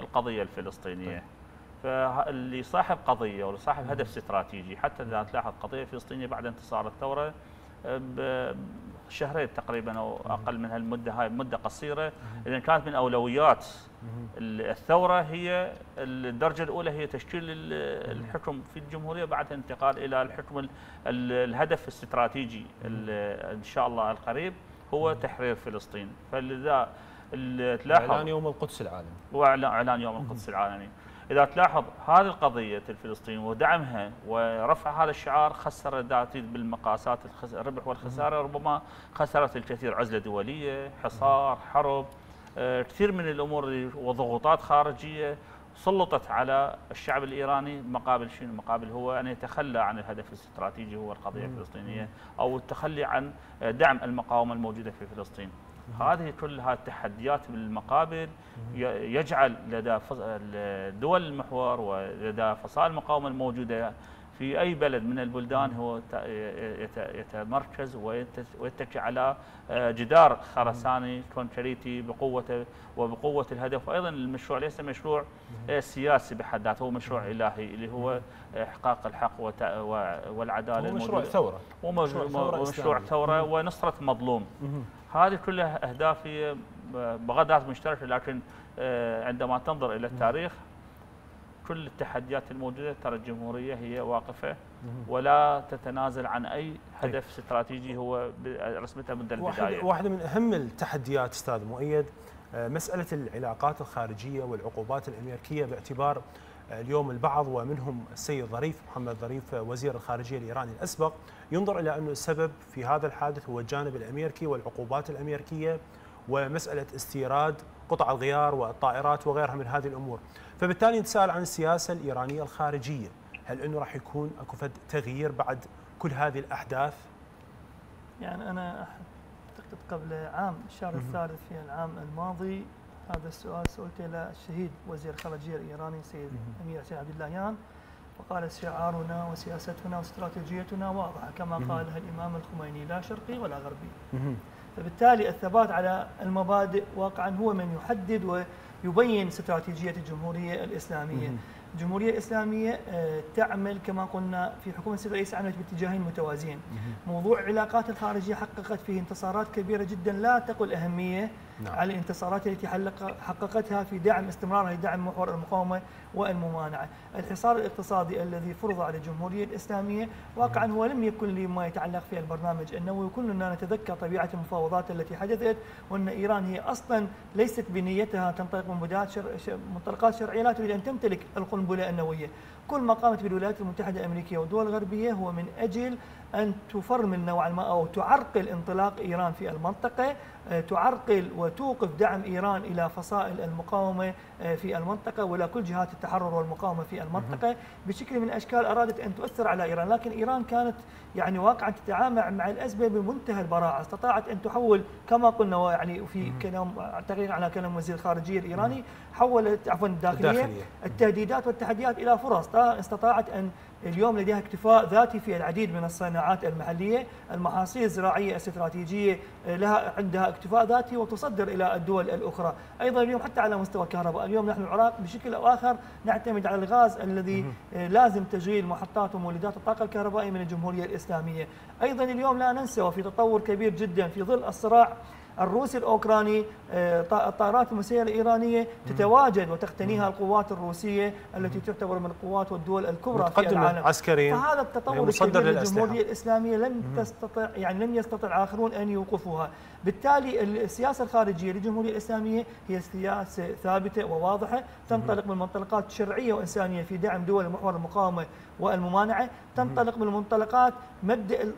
القضية الفلسطينية. طيب. فاللي صاحب قضية واللي صاحب هدف استراتيجي حتى إذا تلاحظ قضية فلسطينية بعد انتصار الثورة بشهرين تقريبا أو أقل من هالمدة هاي مدة قصيرة. إذا كانت من أولويات الثورة هي الدرجة الأولى هي تشكيل الحكم في الجمهورية بعد الانتقال إلى الحكم الهدف الاستراتيجي إن شاء الله القريب. هو تحرير فلسطين. فلذا تلاحظ إعلان يوم القدس العالمي. واعلان يوم القدس العالمي. إذا تلاحظ هذه القضية الفلسطين ودعمها ورفع هذا الشعار خسر ذاتي بالمقاسات الربح والخسارة. ربما خسرت الكثير. عزلة دولية حصار حرب آه، كثير من الأمور وضغوطات خارجية. سلطت على الشعب الإيراني مقابل شنو؟ مقابل هو أن يتخلى عن الهدف الاستراتيجي هو القضية الفلسطينية أو التخلي عن دعم المقاومة الموجودة في فلسطين. هذه كلها التحديات بالمقابل يجعل لدى دول المحور ولدى فصائل المقاومة الموجودة في أي بلد من البلدان هو يتمركز ويتكي على آه، جدار خرساني كونكريتي بقوته وبقوة الهدف. وأيضا المشروع ليس مشروع آه، سياسي بحد ذاته هو مشروع إلهي اللي هو إحقاق الحق والعدالة هو مشروع ثورة. ومشروع ثورة ونصرة مظلوم. هذه كلها أهداف هي بغض مشتركة لكن آه، عندما تنظر إلى التاريخ كل التحديات الموجودة ترى الجمهورية هي واقفة ولا تتنازل عن أي هدف طيب. استراتيجي هو رسمتها منذ البداية. واحدة من أهم التحديات أستاذ مؤيد مسألة العلاقات الخارجية والعقوبات الأمريكية باعتبار اليوم البعض ومنهم السيد ظريف محمد ظريف وزير الخارجية الإيراني الأسبق ينظر إلى أنه السبب في هذا الحادث هو الجانب الأمريكي والعقوبات الأمريكية ومسألة استيراد قطع الغيار والطائرات وغيرها من هذه الأمور فبالتالي نتساءل عن السياسة الإيرانية الخارجية. هل أنه راح يكون أكو فد تغيير بعد كل هذه الأحداث؟ يعني أنا أعتقد قبل عام الشهر الثالث في العام الماضي هذا السؤال سئلته للشهيد وزير الخارجية الإيراني سيد أمير حسين عبد اللهيان وقال شعارنا وسياستنا واستراتيجيتنا واضحة. كما قالها الإمام الخميني لا شرقي ولا غربي. فبالتالي الثبات على المبادئ واقعا هو من يحدد ويبين استراتيجية الجمهورية الإسلامية. الجمهورية الإسلامية آه، تعمل كما قلنا في حكومة السيد الرئيس عملت باتجاهين متوازيين. موضوع العلاقات الخارجية حققت فيه انتصارات كبيرة جدا لا تقل أهمية نعم. على الانتصارات التي حققتها في دعم استمرارها لدعم محور المقاومة والممانعة الحصار الاقتصادي الذي فرض على الجمهورية الإسلامية واقعا هو لم يكن لما يتعلق في البرنامج النووي كلنا نتذكر طبيعة المفاوضات التي حدثت وأن إيران هي أصلا ليست بنيتها تنطلق من. منطلقات شرعية لا تريد أن تمتلك القنبلة النووية كل ما قامت بالولايات المتحدة الأمريكية والدول الغربية هو من أجل أن تفرمل نوعا ما أو تعرقل انطلاق إيران في المنطقة آه، تعرقل وتوقف دعم إيران إلى فصائل المقاومة في المنطقة ولا كل جهات التحرر والمقاومة في المنطقة. بشكل من الأشكال أرادت أن تؤثر على إيران. لكن إيران كانت يعني واقعا تتعامل مع الأزمة بمنتهى البراعة. استطاعت أن تحول كما قلنا يعني في كلام تقريبا على كلام وزير الخارجية الإيراني حولت عفوا الداخلية. التهديدات والتحديات إلى فرص. استطاعت أن اليوم لديها اكتفاء ذاتي في العديد من الصناعات المحلية المحاصيل الزراعية الاستراتيجية آه، لها عندها اكتفاء ذاتي وتصدر إلى الدول الأخرى. أيضا اليوم حتى على مستوى الكهرباء. اليوم نحن العراق بشكل أو آخر نعتمد على الغاز الذي آه، لازم تشغيل محطات ومولدات الطاقة الكهربائية من الجمهورية الإسلامية. أيضا اليوم لا ننسى وفي تطور كبير جدا في ظل الصراع الروسي الأوكراني آه، الطائرات المسيره الإيرانية تتواجد وتقتنيها القوات الروسية التي تعتبر من القوات والدول الكبرى في العالم. عسكريا فهذا التطور الكبير للجمهورية الإسلامية لم تستطع يعني لم يستطع الآخرون أن يوقفوها. بالتالي السياسة الخارجية للجمهورية الإسلامية هي سياسة ثابتة وواضحة تنطلق من منطلقات شرعية وإنسانية في دعم دول محور المقاومه والممانعة تنطلق من منطلقات مبدأ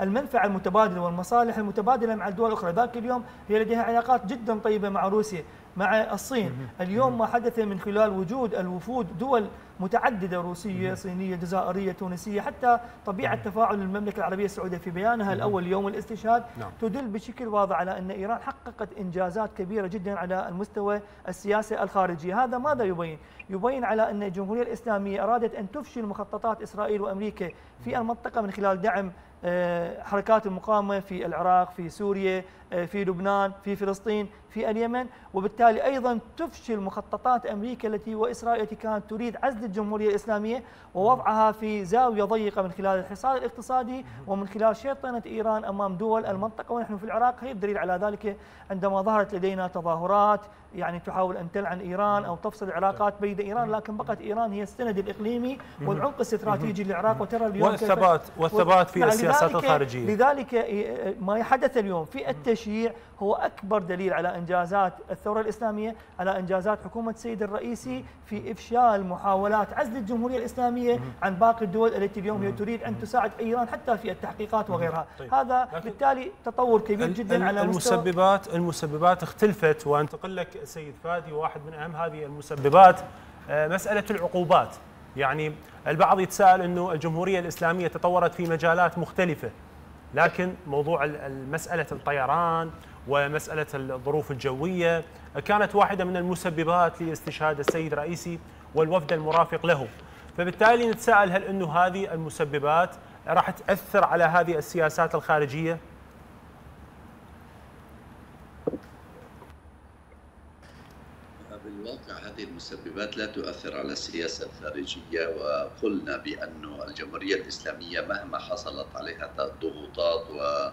المنفعة المتبادلة والمصالح المتبادلة مع الدول الأخرى. ذاك اليوم هي لديها علاقات جدا طيبة مع روسيا مع الصين. اليوم ما حدث من خلال وجود الوفود دول متعددة روسية صينية جزائرية تونسية. حتى طبيعة تفاعل المملكة العربية السعودية في بيانها الأول يوم الاستشهاد نعم. تدل بشكل واضح على أن إيران حققت إنجازات كبيرة جدا على المستوى السياسي الخارجي. هذا ماذا يبين؟ يبين على أن الجمهورية الإسلامية أرادت أن تفشل مخططات إسرائيل وأمريكا في المنطقة من خلال دعم حركات المقاومة في العراق في سوريا آه، في لبنان في فلسطين في اليمن وبالتالي أيضا تفشل مخططات أمريكا التي وإسرائيل التي كانت تريد عزل الجمهورية الإسلامية ووضعها في زاوية ضيقة من خلال الحصار الاقتصادي ومن خلال شيطنة إيران أمام دول المنطقة ونحن في العراق. هي الدليل على ذلك عندما ظهرت لدينا تظاهرات يعني تحاول أن تلعن إيران أو تفصل العلاقات بين إيران لكن بقت إيران هي السند الإقليمي والعمق الاستراتيجي للعراق وترى اليوم والثبات والثبات في السياسات الخارجية. لذلك ما حدث اليوم في التشييع هو أكبر دليل على إنجازات الثورة الإسلامية على إنجازات حكومة السيد الرئيسي في إفشال محاولات عزل الجمهورية الإسلامية عن باقي الدول التي اليوم هي تريد أن تساعد إيران حتى في التحقيقات وغيرها. طيب. هذا بالتالي تطور كبير جدا على المسببات المسببات اختلفت وأنتقل لك سيد فادي واحد من أهم هذه المسببات. آه، مسألة العقوبات. يعني البعض يتساءل أنه الجمهورية الإسلامية تطورت في مجالات مختلفة. لكن موضوع مسألة الطيران ومسألة الظروف الجوية كانت واحدة من المسببات لاستشهاد السيد الرئيسي والوفد المرافق له فبالتالي نتساءل هل أنه هذه المسببات راح تأثر على هذه السياسات الخارجية؟ هذه المسببات لا تؤثر على السياسة الخارجية وقلنا بأن الجمهورية الإسلامية مهما حصلت عليها ضغوطات و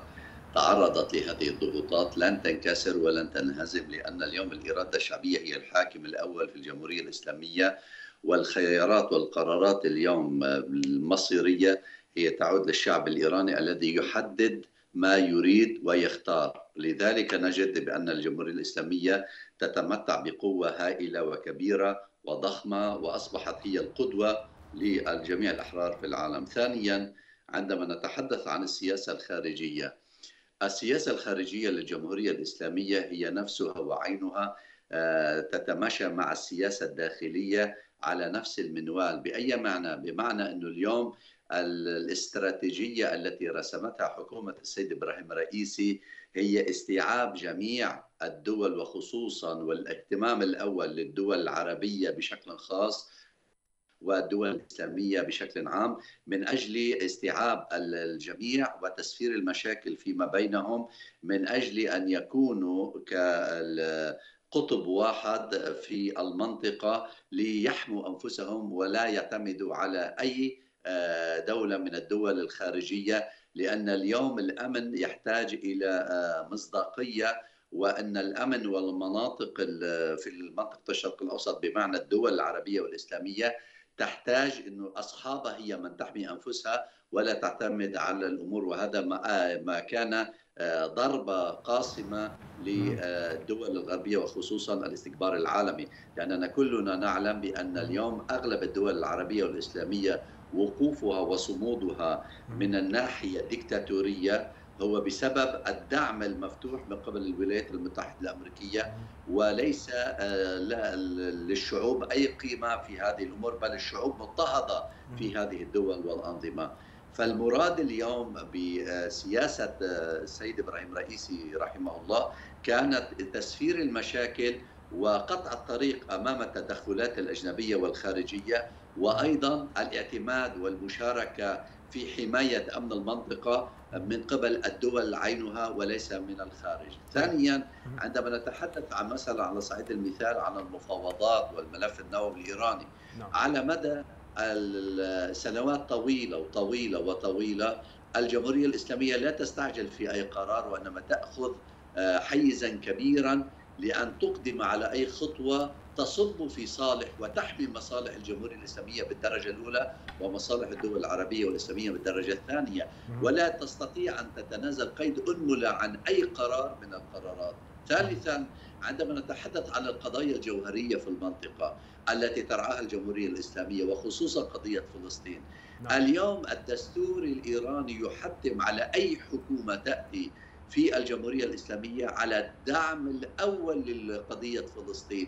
تعرضت لهذه الضغوطات لن تنكسر ولن تنهزم لأن اليوم الإرادة الشعبية هي الحاكم الأول في الجمهورية الإسلامية والخيارات والقرارات اليوم المصيرية هي تعود للشعب الإيراني الذي يحدد ما يريد ويختار. لذلك نجد بأن الجمهورية الإسلامية تتمتع بقوة هائلة وكبيرة وضخمة وأصبحت هي القدوة للجميع الأحرار في العالم ثانيا عندما نتحدث عن السياسة الخارجية السياسة الخارجية للجمهورية الإسلامية هي نفسها وعينها آه، تتماشى مع السياسة الداخلية على نفس المنوال بأي معنى؟ بمعنى أنه اليوم الاستراتيجية التي رسمتها حكومة السيد إبراهيم رئيسي هي استيعاب جميع الدول وخصوصا والاهتمام الأول للدول العربية بشكل خاص والدول الإسلامية بشكل عام من أجل استيعاب الجميع وتسفير المشاكل فيما بينهم من أجل أن يكونوا قطب واحد في المنطقة ليحموا أنفسهم ولا يعتمدوا على أي آه، دولة من الدول الخارجية لأن اليوم الأمن يحتاج إلى آه، وأن الأمن والمناطق في المنطقة الشرق الأوسط بمعنى الدول العربية والإسلامية تحتاج إنه أصحابها هي من تحمي أنفسها ولا تعتمد على الأمور. وهذا ما ما كان آه، ضربة قاصمه للدول الغربية وخصوصا الاستكبار العالمي. لأننا كلنا نعلم بأن اليوم أغلب الدول العربية والإسلامية وقوفها وصمودها من الناحية الدكتاتورية هو بسبب الدعم المفتوح من قبل الولايات المتحدة الأمريكية وليس آه، للشعوب أي قيمة في هذه الأمور بل الشعوب مضطهدة في هذه الدول والأنظمة. فالمراد اليوم بسياسة آه، السيد إبراهيم رئيسي رحمه الله كانت تسفير المشاكل وقطع الطريق أمام التدخلات الأجنبية والخارجية وأيضا الاعتماد والمشاركة في حماية أمن المنطقة من قبل الدول عينها وليس من الخارج. ثانيا عندما نتحدث عن مثلا على صعيد المثال عن المفاوضات والملف النووي الإيراني نعم. على مدى السنوات طويلة وطويلة وطويلة الجمهورية الإسلامية لا تستعجل في أي قرار وإنما تأخذ آه، حيزا كبيرا لأن تقدم على أي خطوة تصب في صالح وتحمي مصالح الجمهورية الإسلامية بالدرجة الأولى ومصالح الدول العربية والإسلامية بالدرجة الثانية. ولا تستطيع أن تتنازل قيد أنملة عن أي قرار من القرارات. ثالثا عندما نتحدث عن القضايا الجوهرية في المنطقة التي ترعاها الجمهورية الإسلامية وخصوصا قضية فلسطين نعم. اليوم الدستور الإيراني يحتم على أي حكومة تأتي في الجمهورية الإسلامية على الدعم الأول لقضية فلسطين.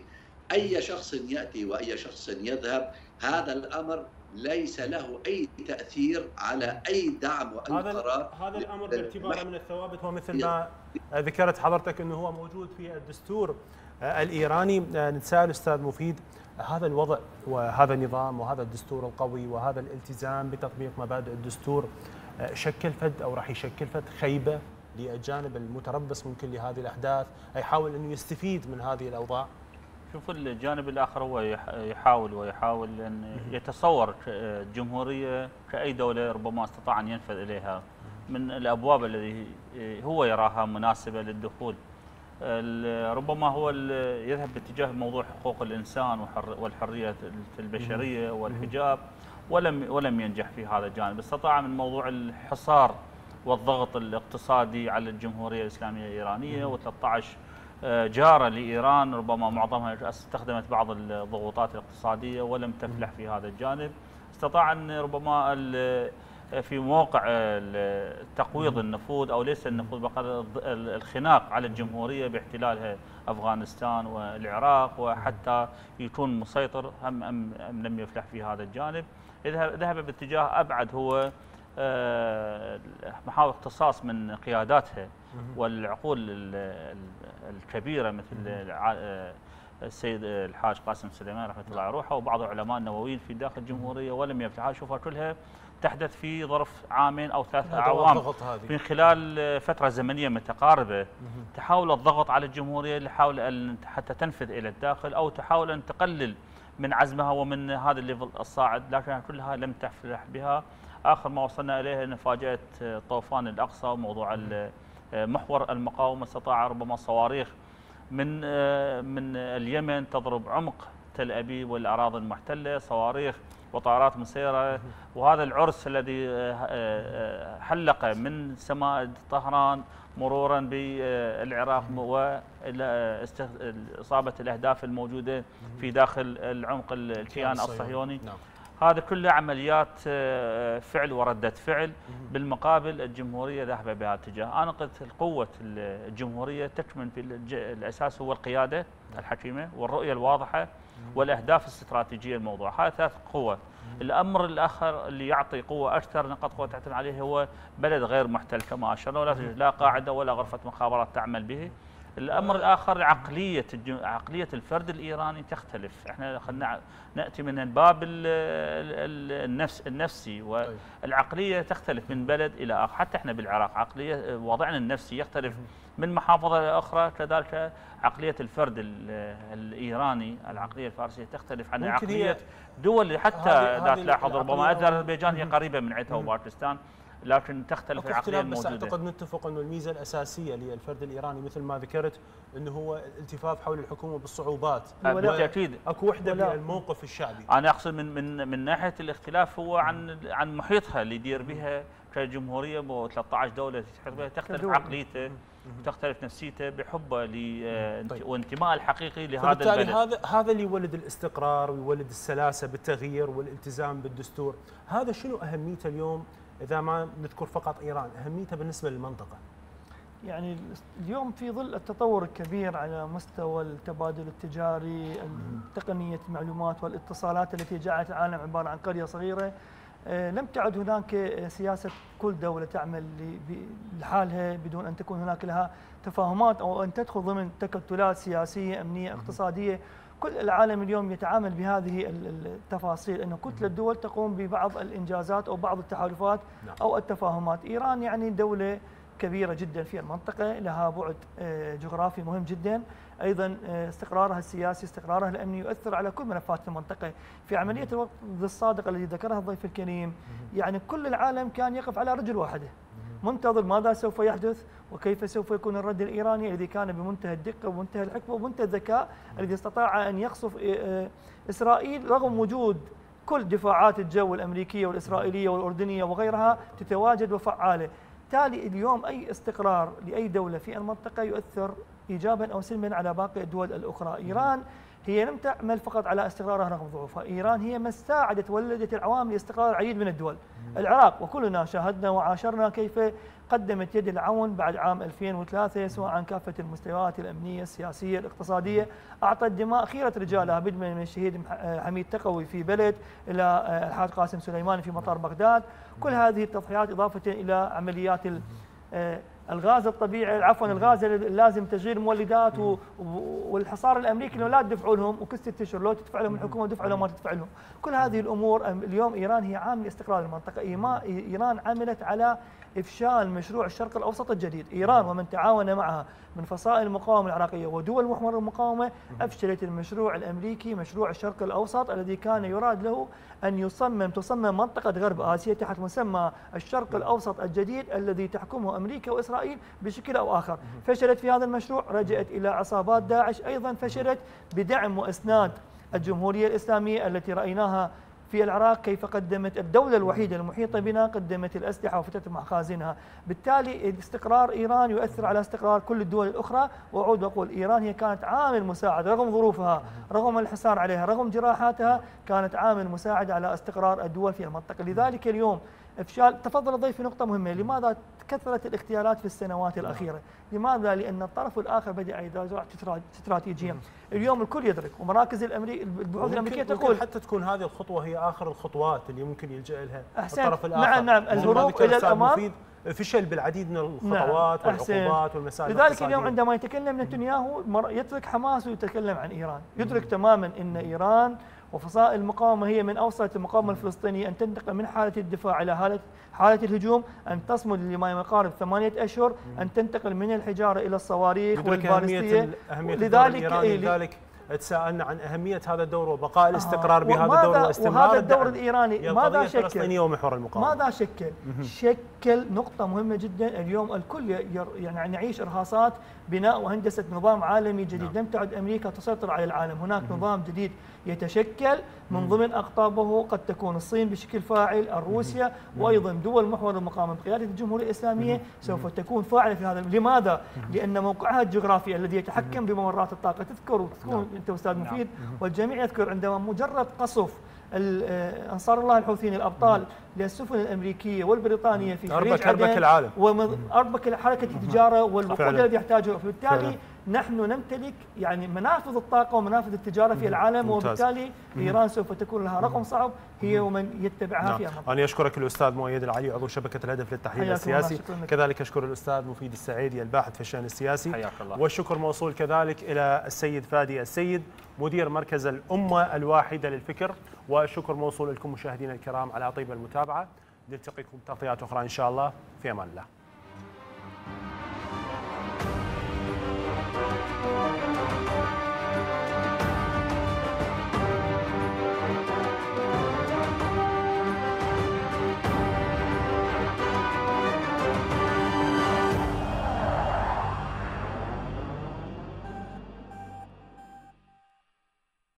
أي شخص يأتي وأي شخص يذهب هذا الأمر ليس له أي تأثير على أي دعم وأي هذا قرار هذا الأمر باعتباره من الثوابت ومثل ما ذكرت حضرتك أنه هو موجود في الدستور الإيراني. نتساءل أستاذ مفيد هذا الوضع وهذا النظام وهذا الدستور القوي وهذا الالتزام بتطبيق مبادئ الدستور شكل فد أو راح يشكل فد خيبة؟ للجانب المتربص ممكن لهذه الأحداث يحاول أنه يستفيد من هذه الأوضاع. شوف الجانب الآخر هو يحاول ويحاول أن يتصور الجمهوريه كأي دولة ربما استطاع أن ينفذ إليها. من الأبواب الذي هو يراها مناسبة للدخول. ربما هو يذهب باتجاه موضوع حقوق الإنسان والحرية البشرية والحجاب. ولم ولم ينجح في هذا الجانب. استطاع من موضوع الحصار والضغط الاقتصادي على الجمهورية الإسلامية الإيرانية و13 جارة لإيران ربما معظمها استخدمت بعض الضغوطات الاقتصادية ولم تفلح في هذا الجانب. استطاع أن ربما في موقع تقويض النفوذ أو ليس النفوذ بقى الخناق على الجمهورية باحتلالها أفغانستان والعراق وحتى يكون مسيطر هم أم لم يفلح في هذا الجانب. ذهب باتجاه أبعد هو آه، محاور اختصاص من قياداتها والعقول الكبيرة مثل آه، السيد الحاج قاسم سليمان رحمة الله عليه روحه وبعض العلماء النوويين في داخل الجمهورية ولم يفتحها شوفها كلها تحدث في ظرف عامين أو ثلاث أعوام. من خلال فترة زمنية متقاربة تحاول الضغط على الجمهورية لحاول أن حتى تنفذ إلى الداخل أو تحاول أن تقلل من عزمها ومن هذا الليفل الصاعد لكن كلها لم تفلح بها. آخر ما وصلنا إليه إن فاجاه طوفان الأقصى وموضوع محور المقاومة استطاع ربما صواريخ من من اليمن تضرب عمق تل أبيب والأراضي المحتلة، صواريخ وطائرات مسيرة. وهذا العرس الذي حلق من سماء طهران مرورا بالعراق واصابه الأهداف الموجودة في داخل العمق الكيان الصهيوني. نعم. هذا كله عمليات آه، فعل وردة فعل بالمقابل الجمهورية ذهب بهذا الاتجاه. أنا قلت قوة الجمهورية تكمن في الأساس هو القيادة الحكيمة والرؤية الواضحة والأهداف الاستراتيجية الموضوع. هذا ثلاث قوة. الأمر الآخر اللي يعطي قوة أكثر نقاط قوة تعتمد عليه هو بلد غير محتل كما أشرنا ولا لا قاعدة ولا غرفة مخابرات تعمل به. الأمر الآخر عقلية عقلية الفرد الإيراني تختلف. إحنا خلينا نأتي من الباب النفس النفسي والعقليه تختلف من بلد إلى آخر. حتى إحنا بالعراق عقلية وضعنا النفسي يختلف من محافظة إلى أخرى. كذلك عقلية الفرد الإيراني العقلية الفارسية تختلف عن عقلية دول. حتى لا تلاحظ ربما اذربيجان هي قريبه من عندها وباكستان لكن تختلف العقلية الموجوده بس أعتقد نتفق إنه الميزة الأساسية للفرد الإيراني مثل ما ذكرت إنه هو الالتفاف حول الحكومة بالصعوبات. بالتأكيد. أكو وحدة من الموقف الشعبي. أنا أقصد من من من ناحية الاختلاف هو عن عن محيطها اللي يدير بها كجمهورية ب 13 دولة تحيط بها تختلف عقليته وتختلف نفسيته بحبه طيب. وانتماء الحقيقي لهذا البلد. هذا هذا اللي يولد الاستقرار ويولد السلاسة بالتغيير والالتزام بالدستور. هذا شنو أهميته اليوم؟ إذا ما نذكر فقط إيران أهميتها بالنسبة للمنطقة. يعني اليوم في ظل التطور الكبير على مستوى التبادل التجاري تقنيه المعلومات والاتصالات التي جعلت العالم عبارة عن قرية صغيرة آه، لم تعد هناك سياسة كل دولة تعمل لحالها بدون أن تكون هناك لها تفاهمات أو أن تدخل ضمن تكتلات سياسية أمنية اقتصادية. كل العالم اليوم يتعامل بهذه التفاصيل إنه كتلة الدول تقوم ببعض الإنجازات أو بعض التحالفات نعم. أو التفاهمات، إيران يعني دولة كبيرة جدا في المنطقة لها بعد آه، جغرافي مهم جدا، أيضا آه، استقرارها السياسي، استقرارها الأمني يؤثر على كل ملفات المنطقة، في عملية الوقت الصادق الذي ذكرها الضيف الكريم، يعني كل العالم كان يقف على رجل واحدة. منتظر ماذا سوف يحدث وكيف سوف يكون الرد الإيراني الذي كان بمنتهى الدقة ومنتهى الحكمة ومنتهى الذكاء الذي استطاع أن يقصف آه، إسرائيل رغم وجود كل دفاعات الجو الأمريكية والإسرائيلية والأردنية وغيرها تتواجد وفعالة. بالتالي اليوم أي استقرار لأي دولة في المنطقة يؤثر إيجابا أو سلبا على باقي الدول الأخرى. إيران هي لم تعمل فقط على استقرارها رغم ضعفها إيران هي من ساعدت ولدت العوامل لاستقرار العديد من الدول. العراق وكلنا شاهدنا وعاشرنا كيف قدمت يد العون بعد عام 2003 سواء عن كافة المستويات الأمنية السياسية الاقتصادية. أعطت دماء خيرة رجالها بدءا من الشهيد حميد تقوي في بلد إلى الحاج قاسم سليماني في مطار بغداد. كل هذه التضحيات إضافة إلى عمليات الغاز الطبيعي عفوا الغاز اللازم تشغيل مولدات والحصار الأمريكي إنه لا تدفعوا لهم وكست اشهر لو تدفع لهم الحكومة تدفع لهم ما تدفع لهم. كل هذه الأمور اليوم إيران هي عامل استقرار المنطقة إيران عملت على إفشال مشروع الشرق الأوسط الجديد. إيران ومن تعاون معها من فصائل المقاومة العراقية ودول محور المقاومة أفشلت المشروع الأمريكي مشروع الشرق الأوسط الذي كان يراد له أن يصمم تصمم منطقة غرب آسيا تحت مسمى الشرق الأوسط الجديد الذي تحكمه أمريكا وإسرائيل بشكل أو آخر. فشلت في هذا المشروع رجعت إلى عصابات داعش أيضا فشلت بدعم وإسناد الجمهورية الإسلامية التي رأيناها في العراق كيف قدمت الدولة الوحيدة المحيطة بنا قدمت الأسلحة وفتت مخازنها بالتالي استقرار إيران يؤثر على استقرار كل الدول الأخرى. وأعود وأقول إيران هي كانت عامل مساعد رغم ظروفها رغم الحصار عليها رغم جراحاتها كانت عامل مساعد على استقرار الدول في المنطقة. لذلك اليوم إفشال. تفضل الضيف في نقطة مهمة لماذا كثرت الاغتيالات في السنوات الأخيرة؟ لماذا؟ لأن الطرف الآخر بدأ يزرع استراتيجيا اليوم الكل يدرك ومراكز الامريكي البحوث الأمريكية تقول حتى تكون هذه الخطوة هي آخر الخطوات اللي ممكن يلجأ لها. الطرف الآخر. نعم. نعم الهروب إلى الأمام. فشل بالعديد من الخطوات نعم والعقوبات والمسائل لذلك اليوم عندما يتكلم نتنياهو يترك حماس ويتكلم عن إيران. يدرك تماما إن إيران وفصائل المقاومة هي من أوصلت المقاومة الفلسطينية أن تنتقل من حالة الدفاع إلى حالة حالة الهجوم أن تصمد لما يقارب ثمانية أشهر أن تنتقل من الحجارة إلى الصواريخ والبالستية. أهمية لذلك لذلك تساءلنا عن أهمية هذا الدور وبقاء الاستقرار بهذا الدور واستمرار وهذا الدور الإيراني ماذا شكل؟ ومحور المقاومة. ماذا شكل؟ شكل نقطة مهمة جدا. اليوم الكل يعني يعيش ارهاصات بناء وهندسة نظام عالمي جديد. نعم. لم تعد أمريكا تسيطر على العالم. هناك نظام جديد يتشكل. من ضمن أقطابه قد تكون الصين بشكل فاعل روسيا وأيضا دول محور المقاومة. بقيادة الجمهورية الإسلامية سوف تكون فاعلة في هذا. لماذا؟ لأن موقعها الجغرافي الذي يتحكم بممرات الطاقة. تذكر وتكون نعم. أنت أستاذ نعم. مفيد والجميع يذكر عندما مجرد قصف آه، انصار الله الحوثيين الأبطال للسفن الأمريكية والبريطانية في خليج عدن أربك العالم. واربك حركه التجارة والوقود الذي يحتاجه فبالتالي نحن نمتلك يعني منافذ الطاقة ومنافذ التجارة في العالم ممتاز. وبالتالي إيران سوف تكون لها رقم صعب هي ومن يتبعها نعم. فيها أنا أشكرك الأستاذ مؤيد العلي عضو شبكة الهدف للتحليل السياسي. كذلك أشكر الأستاذ مفيد السعيدي الباحث في الشأن السياسي. حياك الله. والشكر موصول كذلك إلى السيد فادي السيد مدير مركز الأمة الواحدة للفكر. والشكر موصول لكم مشاهدينا الكرام على طيب المتابعة. نلتقيكم تغطيات أخرى إن شاء الله. في أمان الله.